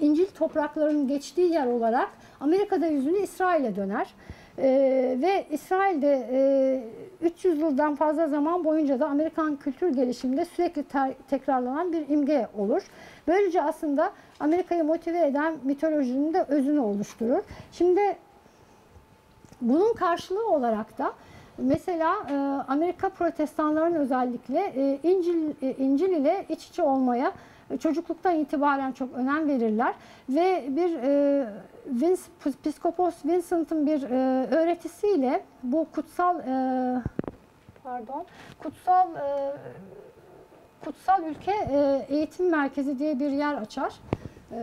İncil topraklarının geçtiği yer olarak Amerika'da yüzünü İsrail'e döner. E, ve İsrail'de e, 300 yıldan fazla zaman boyunca da Amerikan kültür gelişiminde sürekli ter- tekrarlanan bir imge olur. Böylece aslında Amerika'yı motive eden mitolojinin de özünü oluşturur. Şimdi bunun karşılığı olarak da mesela e, Amerika protestanların özellikle e, İncil e, İncil ile iç içe olmaya çocukluktan itibaren çok önem verirler ve bir e, Vince, Piskopos Vincent'ın bir e, öğretisiyle bu kutsal e, pardon kutsal e, kutsal ülke e, eğitim merkezi diye bir yer açar. E,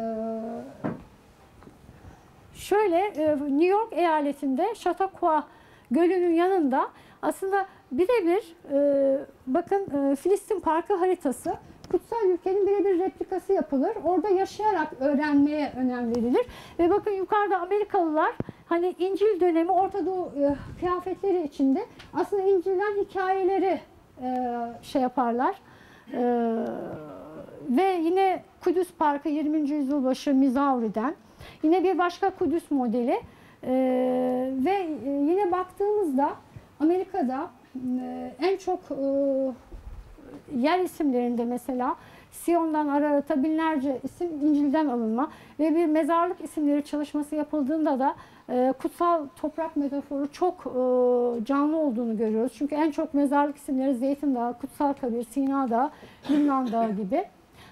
Şöyle e, New York eyaletinde Chautauqua Gölü'nün yanında aslında birebir e, bakın e, Filistin Parkı haritası kutsal ülkenin birebir replikası yapılır. Orada yaşayarak öğrenmeye önem verilir. Ve bakın yukarıda Amerikalılar hani İncil dönemi Orta Doğu e, kıyafetleri içinde aslında İncil'den hikayeleri e, şey yaparlar. E, ve yine Kudüs Parkı 20. yüzyıl başı Missouri'den. Yine bir başka Kudüs modeli. E, ve e, yine baktığımızda Amerika'da e, en çok e, yer isimlerinde mesela Siyon'dan Ararat'a binlerce isim İncil'den alınma ve bir mezarlık isimleri çalışması yapıldığında da e, kutsal toprak metaforu çok e, canlı olduğunu görüyoruz. Çünkü en çok mezarlık isimleri Zeytin Dağı, Kutsal Kabir, Sina Dağı, Lübnan Dağı gibi.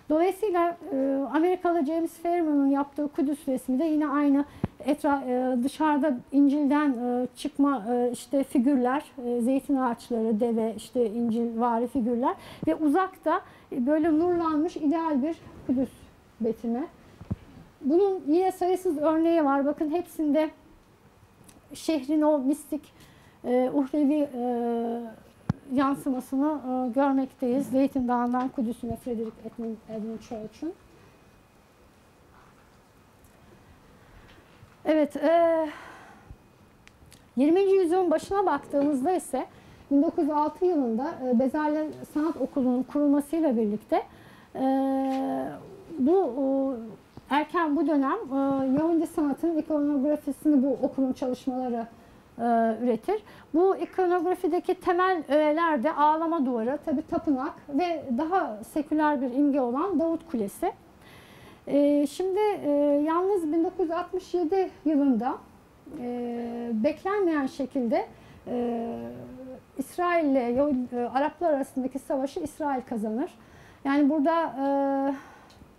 Dolayısıyla e, Amerikalı James Fairman'ın yaptığı Kudüs resmi de yine aynı etra, e, dışarıda İncil'den e, çıkma e, işte figürler, e, zeytin ağaçları, deve, işte İncil vari figürler ve uzakta e, böyle nurlanmış ideal bir Kudüs betimi. Bunun yine sayısız örneği var. Bakın hepsinde şehrin o mistik, e, uhrevi e, yansımasını e, görmekteyiz. Zeytin Dağı'ndan Kudüs'üne Frederick Edmund, Edmund Church'un. Evet, e, 20. yüzyılın başına baktığımızda ise 1906 yılında e, Bezelye Sanat Okulu'nun kurulmasıyla birlikte e, bu e, erken bu dönem e, Yahudi sanatının ikonografisini bu okulun çalışmaları üretir. Bu ikonografideki temel öğeler de ağlama duvarı, tabi tapınak ve daha seküler bir imge olan Davut Kulesi. E, şimdi e, yalnız 1967 yılında e, beklenmeyen şekilde e, İsrail ile e, Araplar arasındaki savaşı İsrail kazanır. Yani burada e,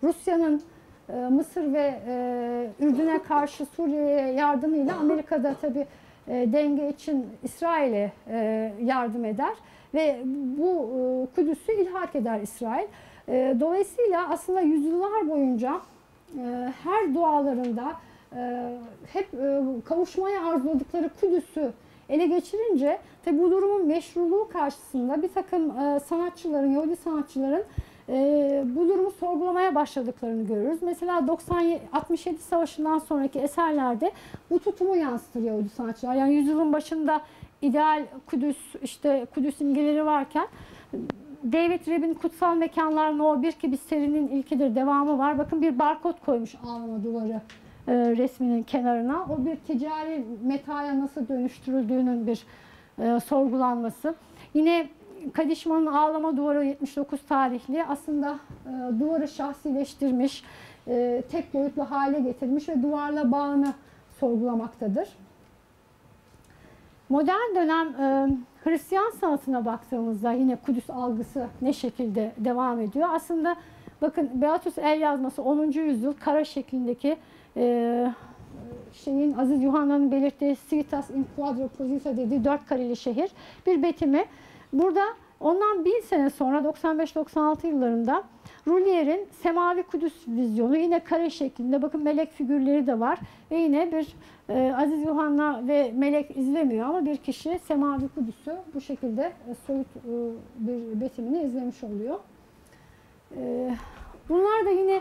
Rusya'nın e, Mısır ve e, Ürdün'e karşı Suriye'ye yardımıyla Amerika'da tabi e, denge için İsrail'e e, yardım eder ve bu e, Kudüs'ü ilhak eder İsrail. E, dolayısıyla aslında yüzyıllar boyunca e, her dualarında e, hep e, kavuşmaya arzuladıkları Kudüs'ü ele geçirince tabi bu durumun meşruluğu karşısında bir takım e, sanatçıların, Yahudi sanatçıların e, bu durumu sorgulamaya başladıklarını görürüz. Mesela 90 67 Savaşı'ndan sonraki eserlerde bu tutumu yansıtır Yahudi sanatçılar. Yani yüzyılın başında ideal Kudüs, işte Kudüs imgeleri varken David Rebb'in Kutsal Mekanlar No 1 ki bir serinin ilkidir, devamı var. Bakın bir barkod koymuş ağlama duvarı e, resminin kenarına. O bir ticari metaya nasıl dönüştürüldüğünün bir e, sorgulanması. Yine Kadişman'ın ağlama duvarı 79 tarihli aslında e, duvarı şahsileştirmiş, e, tek boyutlu hale getirmiş ve duvarla bağını sorgulamaktadır. Modern dönem e, Hristiyan sanatına baktığımızda yine Kudüs algısı ne şekilde devam ediyor? Aslında bakın Beatus el yazması 10. yüzyıl kara şeklindeki e, şeyin Aziz Yuhanna'nın belirttiği Civitas in Quadro Posita dediği dört kareli şehir bir betimi. Burada ondan bin sene sonra 95-96 yıllarında Rulier'in Semavi Kudüs vizyonu yine kare şeklinde bakın melek figürleri de var ve yine bir e, Aziz Yuhanna ve melek izlemiyor ama bir kişi Semavi Kudüs'ü bu şekilde e, soyut e, bir betimini izlemiş oluyor. E, Bunlar da yine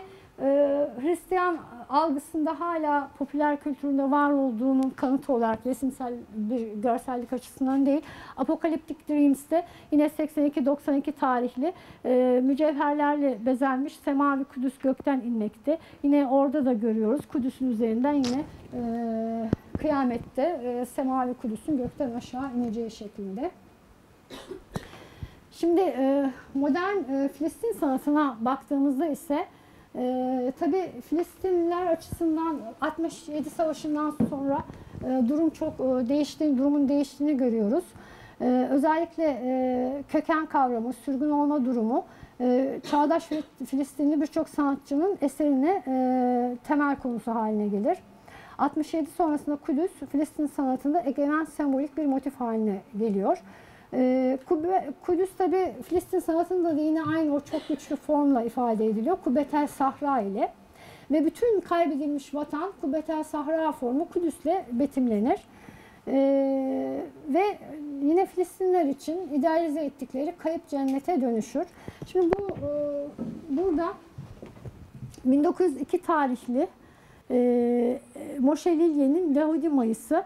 Hristiyan algısında hala popüler kültüründe var olduğunun kanıtı olarak resimsel bir görsellik açısından değil. Apocalyptic Dreams'te yine 82-92 tarihli e, mücevherlerle bezenmiş semavi Kudüs gökten inmekte. Yine orada da görüyoruz Kudüs'ün üzerinden yine e, kıyamette e, semavi Kudüs'ün gökten aşağı ineceği şeklinde. Şimdi modern Filistin sanatına baktığımızda ise e, tabii Filistinliler açısından 67 Savaşı'ndan sonra e, durum çok e, değişti, durumun değiştiğini görüyoruz. E, özellikle e, köken kavramı, sürgün olma durumu e, çağdaş Fil- Filistinli birçok sanatçının eserine e, temel konusu haline gelir. 67 sonrasında Kudüs, Filistin sanatında egemen sembolik bir motif haline geliyor. Ee, Kudüs tabi Filistin sanatında da yine aynı o çok güçlü formla ifade ediliyor. Kubbetel Sahra ile. Ve bütün kaybedilmiş vatan Kubbetel Sahra formu Kudüs'le betimlenir. Ee, ve yine Filistinler için idealize ettikleri kayıp cennete dönüşür. Şimdi bu e, burada 1902 tarihli e, Moshe Lilye'nin Yahudi Mayısı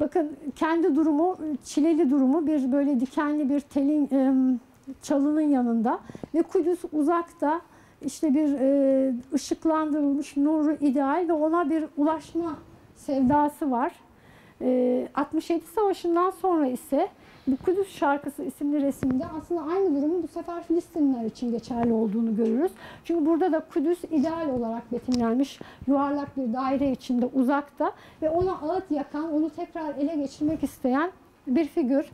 Bakın kendi durumu, çileli durumu bir böyle dikenli bir telin e, çalının yanında ve Kudüs uzakta işte bir e, ışıklandırılmış nuru ideal ve ona bir ulaşma sevdası var. E, 67 Savaşı'ndan sonra ise bu Kudüs şarkısı isimli resimde aslında aynı durumun bu sefer Filistinliler için geçerli olduğunu görürüz. Çünkü burada da Kudüs ideal olarak betimlenmiş yuvarlak bir daire içinde uzakta ve ona ağıt yakan, onu tekrar ele geçirmek isteyen bir figür.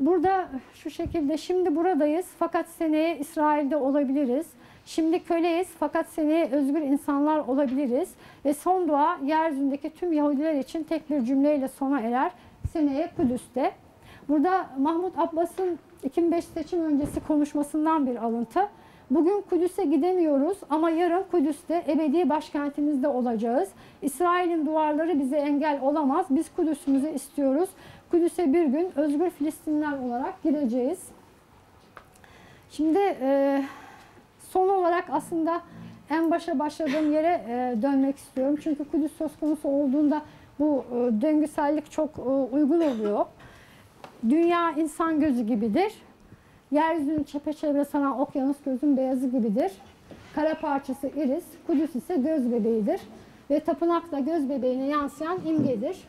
Burada şu şekilde şimdi buradayız fakat seneye İsrail'de olabiliriz. Şimdi köleyiz fakat seneye özgür insanlar olabiliriz. Ve son dua yeryüzündeki tüm Yahudiler için tek bir cümleyle sona erer. Seneye Kudüs'te. Burada Mahmut Abbas'ın 2005 seçim öncesi konuşmasından bir alıntı. Bugün Kudüs'e gidemiyoruz ama yarın Kudüs'te ebedi başkentimizde olacağız. İsrail'in duvarları bize engel olamaz. Biz Kudüs'ümüzü istiyoruz. Kudüs'e bir gün özgür Filistinler olarak gideceğiz. Şimdi e, son olarak aslında en başa başladığım yere e, dönmek istiyorum. Çünkü Kudüs söz konusu olduğunda bu e, döngüsellik çok e, uygun oluyor. Dünya insan gözü gibidir. Yeryüzünü çepeçevre saran okyanus gözün beyazı gibidir. Kara parçası iris, Kudüs ise göz bebeğidir. Ve tapınak da göz bebeğine yansıyan imgedir.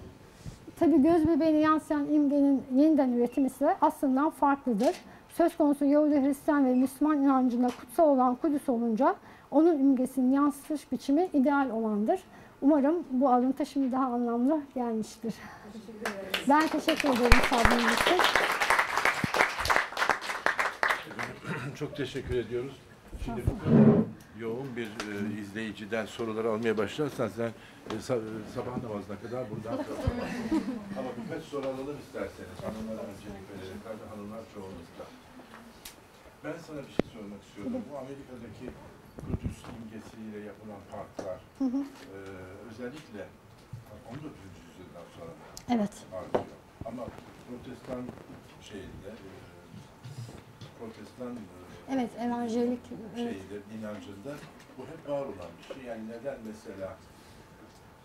Tabi göz bebeğine yansıyan imgenin yeniden üretimi ise aslında farklıdır. Söz konusu Yahudi, Hristiyan ve Müslüman inancında kutsal olan Kudüs olunca onun imgesinin yansıtış biçimi ideal olandır. Umarım bu alıntı şimdi daha anlamlı gelmiştir. Ben teşekkür ederim sabrınız için. Çok teşekkür ediyoruz. Şimdi bu yoğun bir e, izleyiciden soruları almaya başlarsan sen e, sa- e, sabah namazına kadar buradan. Ama birkaç soru alalım isterseniz. Hanımlara öncelik verelim. Hanımlar çoğunlukta. Ben sana bir şey sormak istiyorum. Bu Amerika'daki Kudüs imgesiyle yapılan parklar e, özellikle 14. yüzyıldan sonra Evet. artıyor. Ama protestan şeyinde e, protestan Evet, evanjelik. Evet. şeyinde, inancında bu hep var olan bir şey. Yani neden mesela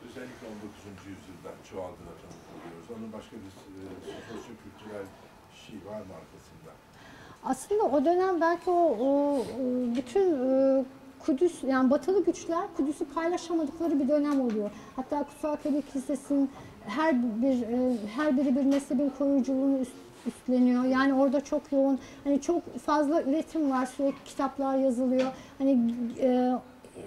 özellikle 19. yüzyılda çoğaldığına tanık oluyoruz. Onun başka bir e, sosyo-kültürel şey var mı arkasında? Aslında o dönem belki o, o o bütün e, Kudüs yani batılı güçler Kudüs'ü paylaşamadıkları bir dönem oluyor. Hatta Kutsal Kabir Kilisesi'nin her bir e, her biri bir mezhebin koruyuculuğunu üst- üstleniyor. Yani orada çok yoğun hani çok fazla üretim var. Sürekli kitaplar yazılıyor. Hani e,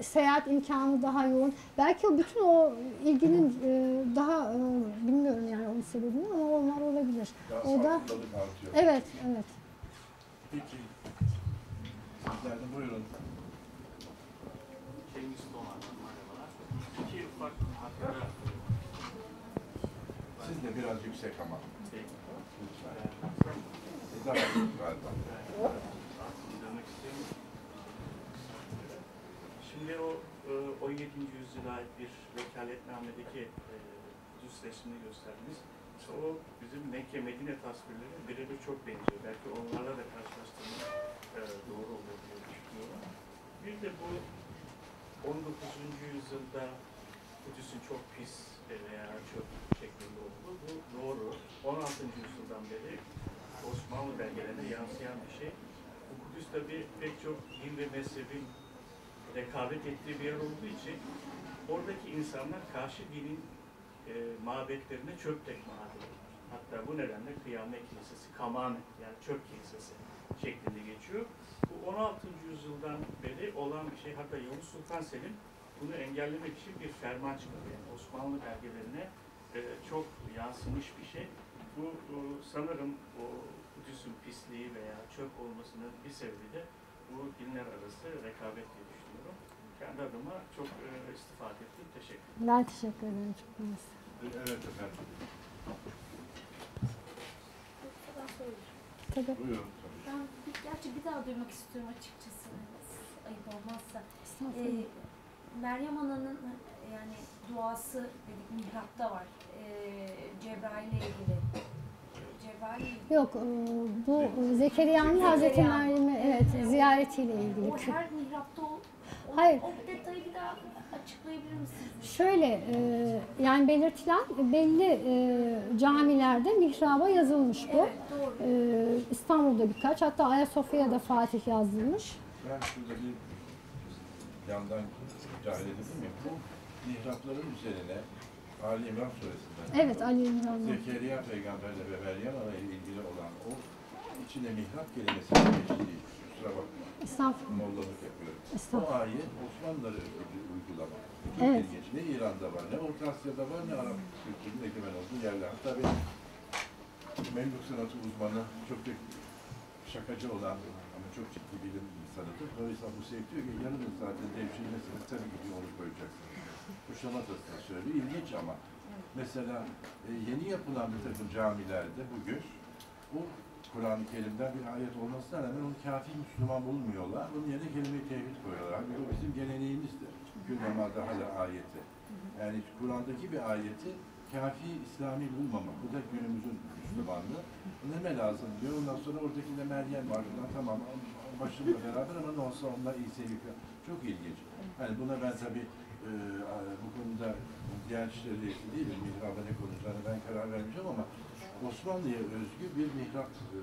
seyahat imkanı daha yoğun. Belki o bütün o ilginin e, daha e, bilmiyorum yani onun sebebini ama onlar olabilir. Daha O da artıyor. evet evet. Peki. Sizler de buyurun. Siz de biraz yüksek ama. E. Şimdi o e, 17. yüzyıla ait bir vekaletnamedeki e, Kudüs resmini gösterdiniz. İşte o bizim Mekke, Medine tasvirleri birebir çok benziyor. Belki onlarla da karşılaştırmak e, doğru olur diye düşünüyorum. Bir Özellikle bu 19. yüzyılda Kudüs'ün çok pis veya çöp şeklinde olduğu bu doğru. 16. yüzyıldan beri Osmanlı belgelerine yansıyan bir şey. Bu Kudüs tabi pek çok din ve mezhebin rekabet ettiği bir yer olduğu için oradaki insanlar karşı dinin e, mabetlerine çöp tekme atıyorlar. Hatta bu nedenle Kıyamet Kilisesi, Kamane yani çöp kilisesi şeklinde geçiyor. Bu 16. yüzyıldan beri olan bir şey. Hatta Yavuz Sultan Selim bunu engellemek için bir ferman çıkarıyor. Yani Osmanlı belgelerine e, çok yansımış bir şey. Bu e, sanırım o Kudüs'ün pisliği veya çöp olmasının bir sebebi de bu dinler arası rekabet diye düşünüyorum. Kendi adıma çok e, istifade ettim. Teşekkür ederim. Ben teşekkür ederim. Çok mersi. Evet efendim. Tabii. Buyurun. tabii. Ben bir, gerçi bir daha duymak istiyorum açıkçası. Ayıp olmazsa. Ee, Meryem Ana'nın yani duası dedik mihrapta var. Ee, Cebrail'le ilgili. Cebrail Yok e, bu Zekeriya'nın Hazreti. Meryem'i evet ziyaretiyle ilgili. o her mihrapta o, o, Hayır. o detayı bir daha açıklayabilir misiniz? Şöyle e, yani belirtilen belli e, camilerde mihraba yazılmış bu. Evet doğru. E, İstanbul'da birkaç hatta Ayasofya'da Fatih yazdırmış. Ben şurada bir yandan cahil edebilir miyim? Bu mihrapların üzerine Ali İmran suresinden Evet Ali İmran'da. Zekeriya peygamberle ve Meryem ana ile ilgili olan o içine mihrap kelimesinin geçtiği, kusura bakma, Estağfurullah. mollalık yapıyorum. O Estağfurullah. ayet Osmanlılara özgü bir uygulama. Çok Evet. ilginç. Ne İran'da var, ne Orta Asya'da var, ne Arap kültürünün egemen olduğu yerler. Hatta benim Memlük sanatı uzmanı, çok da şakacı olan ama çok ciddi bilim insanıdır. Dolayısıyla bu sev diyor ki yarının zaten devşirmesini tabii ki diyor, onu koyacaksınız. Bu şamatasını söylüyor. İlginç ama. Mesela e, yeni yapılan bir takım camilerde bugün bu Kur'an-ı Kerim'den bir ayet olmasına rağmen onu kafi Müslüman bulmuyorlar. Bunun yerine kelime-i tevhid koyuyorlar. Bu bizim geleneğimizdir. Gün namazda hala ayeti. Yani Kur'an'daki bir ayeti kafi İslami bulmamak. Bu da günümüzün Müslümanlığı. Neme lazım diyor. Ondan sonra oradaki de Meryem var. Tamam başımla beraber ama ne olsa onlar İsa yıkıyor. Çok ilginç. Yani buna ben tabii e, bu konuda diğer işlerle ilgili değilim. Mihraba ne konacağını ben karar vermeyeceğim ama Osmanlı'ya özgü bir mihrap e,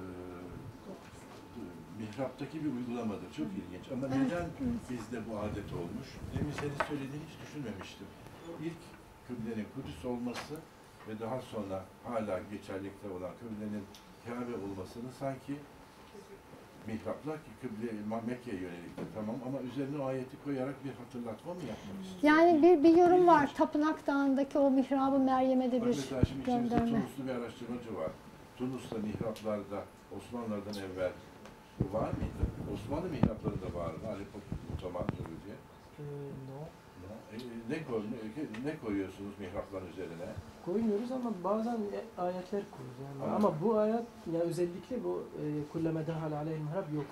mihraptaki bir uygulamadır. Çok ilginç. Ama neden bizde bu adet olmuş? Demin senin söylediğini hiç düşünmemiştim. İlk kıblenin Kudüs olması ve daha sonra hala geçerlikte olan kıblenin Kabe olmasını sanki mihraplar ki kıble Mekke'ye yönelikti tamam ama üzerine ayeti koyarak bir hatırlatma mı yapmak istiyor? Yani bir, bir yorum var. Tapınak Dağı'ndaki o mihrabı Meryem'e de bir mesela şimdi gönderme. Tunuslu bir araştırmacı var. Tunus'ta mihraplarda Osmanlılardan evvel var mıydı? Osmanlı mihraplarında var mı? Ali Otoman diye. Ee, no. E, ne, koy, ne, koyuyorsunuz mihrapların üzerine? Koymuyoruz ama bazen e, ayetler koyuyoruz. Yani. Ama- Ama, bu ayet ya özellikle bu e, kulleme dehal aleyhim mihrab yok.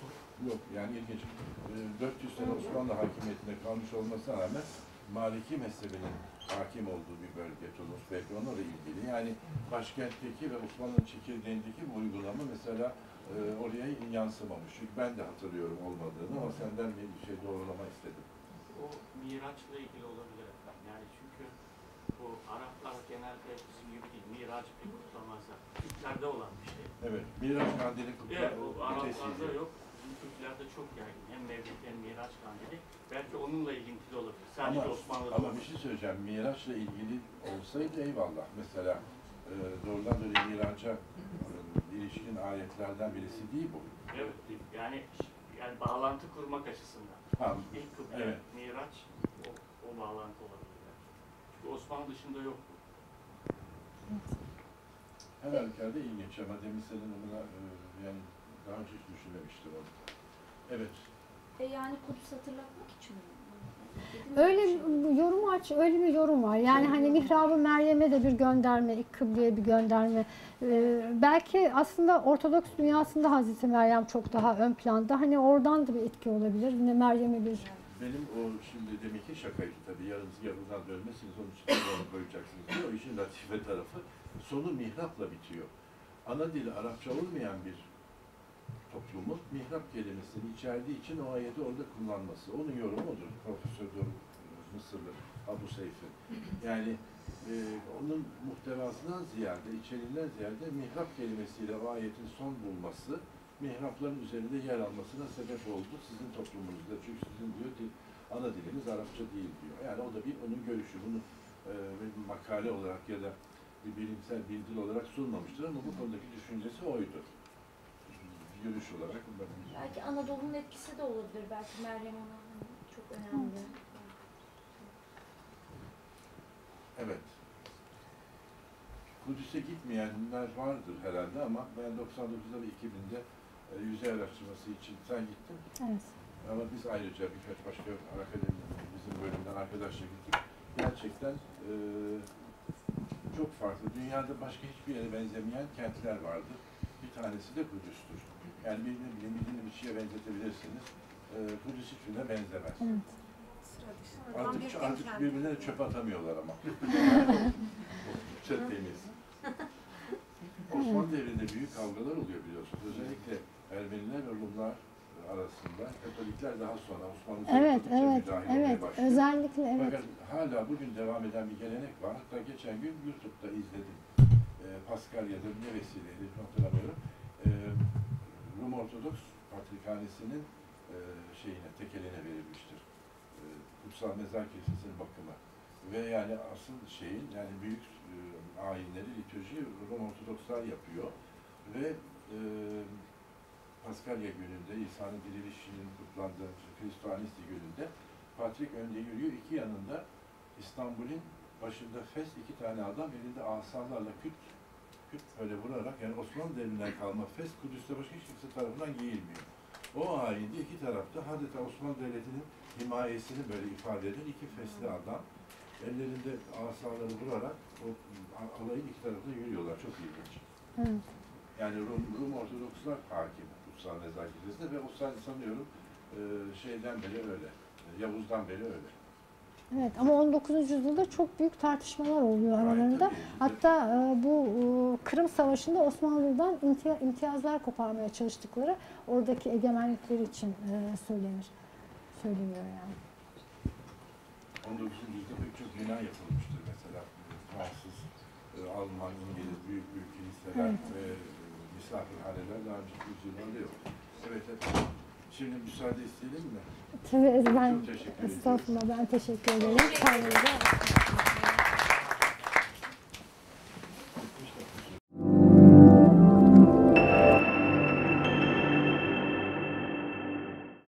Yok yani ilginç. E, 400 sene Osmanlı hakimiyetinde kalmış olmasına rağmen Maliki mezhebinin hakim olduğu bir bölge Tunus belki onunla ilgili. Yani başkentteki ve Osmanlı'nın çekirdeğindeki bu uygulama mesela e, oraya yansımamış. Çünkü ben de hatırlıyorum olmadığını ama senden bir şey doğrulama istedim. O Miraç'la ilgili olabilir efendim. Yani çünkü bu Araplar genelde bizim gibi değil. Miraç pek kutlamazlar. Türklerde olan bir şey. Evet, Miraç Kandili kutla, Evet, bu Araplarda yok. Bizim Türklerde çok yaygın. Hem Mevlid hem Miraç kandili. Belki onunla ilintili olabilir. Sadece Ama- Osmanlı'da Ama bir olmaz. şey söyleyeceğim, Miraç'la ilgili olsaydı eyvallah. Mesela e, doğrudan böyle Miraç'a e, ilişkin ayetlerden birisi değil bu. Evet, yani yani bağlantı kurmak açısından. Ha, İlk kıble, Evet. Miraç o, o bağlantı olabilir. Çünkü Osmanlı dışında yok bu. her halükarda ilginç ama demin senin buna e, yani daha önce hiç düşünmemiştim onu. Evet. E yani Kudüs hatırlatmak için mi? Öyle bir yorum aç, öyle bir yorum var. Yani hani mihrabı Meryem'e de bir gönderme, kıbleye bir gönderme. Ee, belki aslında Ortodoks dünyasında Hazreti Meryem çok daha ön planda. Hani oradan da bir etki olabilir. Yine Meryem'e bir Benim o şimdi demek ki şakaydı tabii. Yarın yarından dönmezsiniz onun için onu koyacaksınız diyor. O işin latife tarafı. Sonu mihrapla bitiyor. Ana dili Arapça olmayan bir toplumu mihrap kelimesini içerdiği için o ayeti orada kullanması. Onun yorumu odur. Profesör Mısırlı Abu Seyf'in. Yani e, onun muhtevasından ziyade, içeriğinden ziyade mihrap kelimesiyle o ayetin son bulması, mihrapların üzerinde yer almasına sebep oldu sizin toplumunuzda. Çünkü sizin diyor dil, ana diliniz Arapça değil diyor. Yani o da bir onun görüşü. Bunu e, makale olarak ya da bir bilimsel bildiri olarak sunmamıştır ama bu konudaki düşüncesi oydu. Görüş olarak. Belki Anadolu'nun etkisi de olabilir. Belki Meryem Ana çok önemli. Evet. Kudüs'e gitmeyenler vardır herhalde ama ben 99'da ve 2000'de e, yüzey araştırması için sen gittin. Evet. Ama biz ayrıca birkaç başka akademi bizim bölümden arkadaşla gittik. Gerçekten e, çok farklı. Dünyada başka hiçbir yere benzemeyen kentler vardır. Bir tanesi de Kudüs'tür. Yani birini bilim, birini bir şeye benzetebilirsiniz. E, Kudüs hiçbirine benzemez. Evet. Artık, artık birbirlerine çöp atamıyorlar ama. Çöp temiz. Osmanlı devrinde büyük kavgalar oluyor biliyorsunuz. Özellikle Ermeniler ve Rumlar arasında. Katolikler daha sonra Osmanlı Evet, evet, evet. Özellikle evet. Fakat hala bugün devam eden bir gelenek var. Hatta geçen gün YouTube'da izledim. Ee, Paskalya'da ne vesileyle hatırlamıyorum. Ee, Rum Ortodoks Patrikhanesi'nin e, şeyine, tekeline verilmiştir. Ee, Kutsal Mezar Kilisesi'nin bakımı. Ve yani asıl şeyin, yani büyük e, ayinleri, liturji Rum Ortodokslar yapıyor. Ve e, Paskalya gününde, İsa'nın dirilişinin kutlandığı Kristo Anisti gününde Patrik önde yürüyor. İki yanında İstanbul'un başında fes iki tane adam elinde asalarla küt küt böyle vurarak yani Osmanlı devrinden kalma fes Kudüs'te başka hiç kimse tarafından giyilmiyor. O ayinde iki tarafta adeta Osmanlı Devleti'nin himayesini böyle ifade eden iki fesli adam ellerinde asaları vurarak o alayın iki tarafında yürüyorlar. Çok ilginç. Evet. Yani Rum, Rum Ortodokslar hakim kutsal nezaketinde ve o san- sanıyorum şeyden beri öyle. Yavuz'dan beri öyle. Evet ama 19. yüzyılda çok büyük tartışmalar oluyor aralarında. Hatta e, bu e, Kırım Savaşı'nda Osmanlı'dan imtiyazlar koparmaya çalıştıkları oradaki egemenlikleri için e, söylenir. Söyleniyor yani. 19. yüzyılda pek çok bina yapılmıştır mesela. Fransız, Alman, İngiliz büyük büyük kiliseler Evet. ve misafirhaneler daha önceki yüzyıllarda yok. Evet efendim. Şimdi müsaade isteyelim mi? Tabii ben estağfurullah ben teşekkür ederim. Kendinize-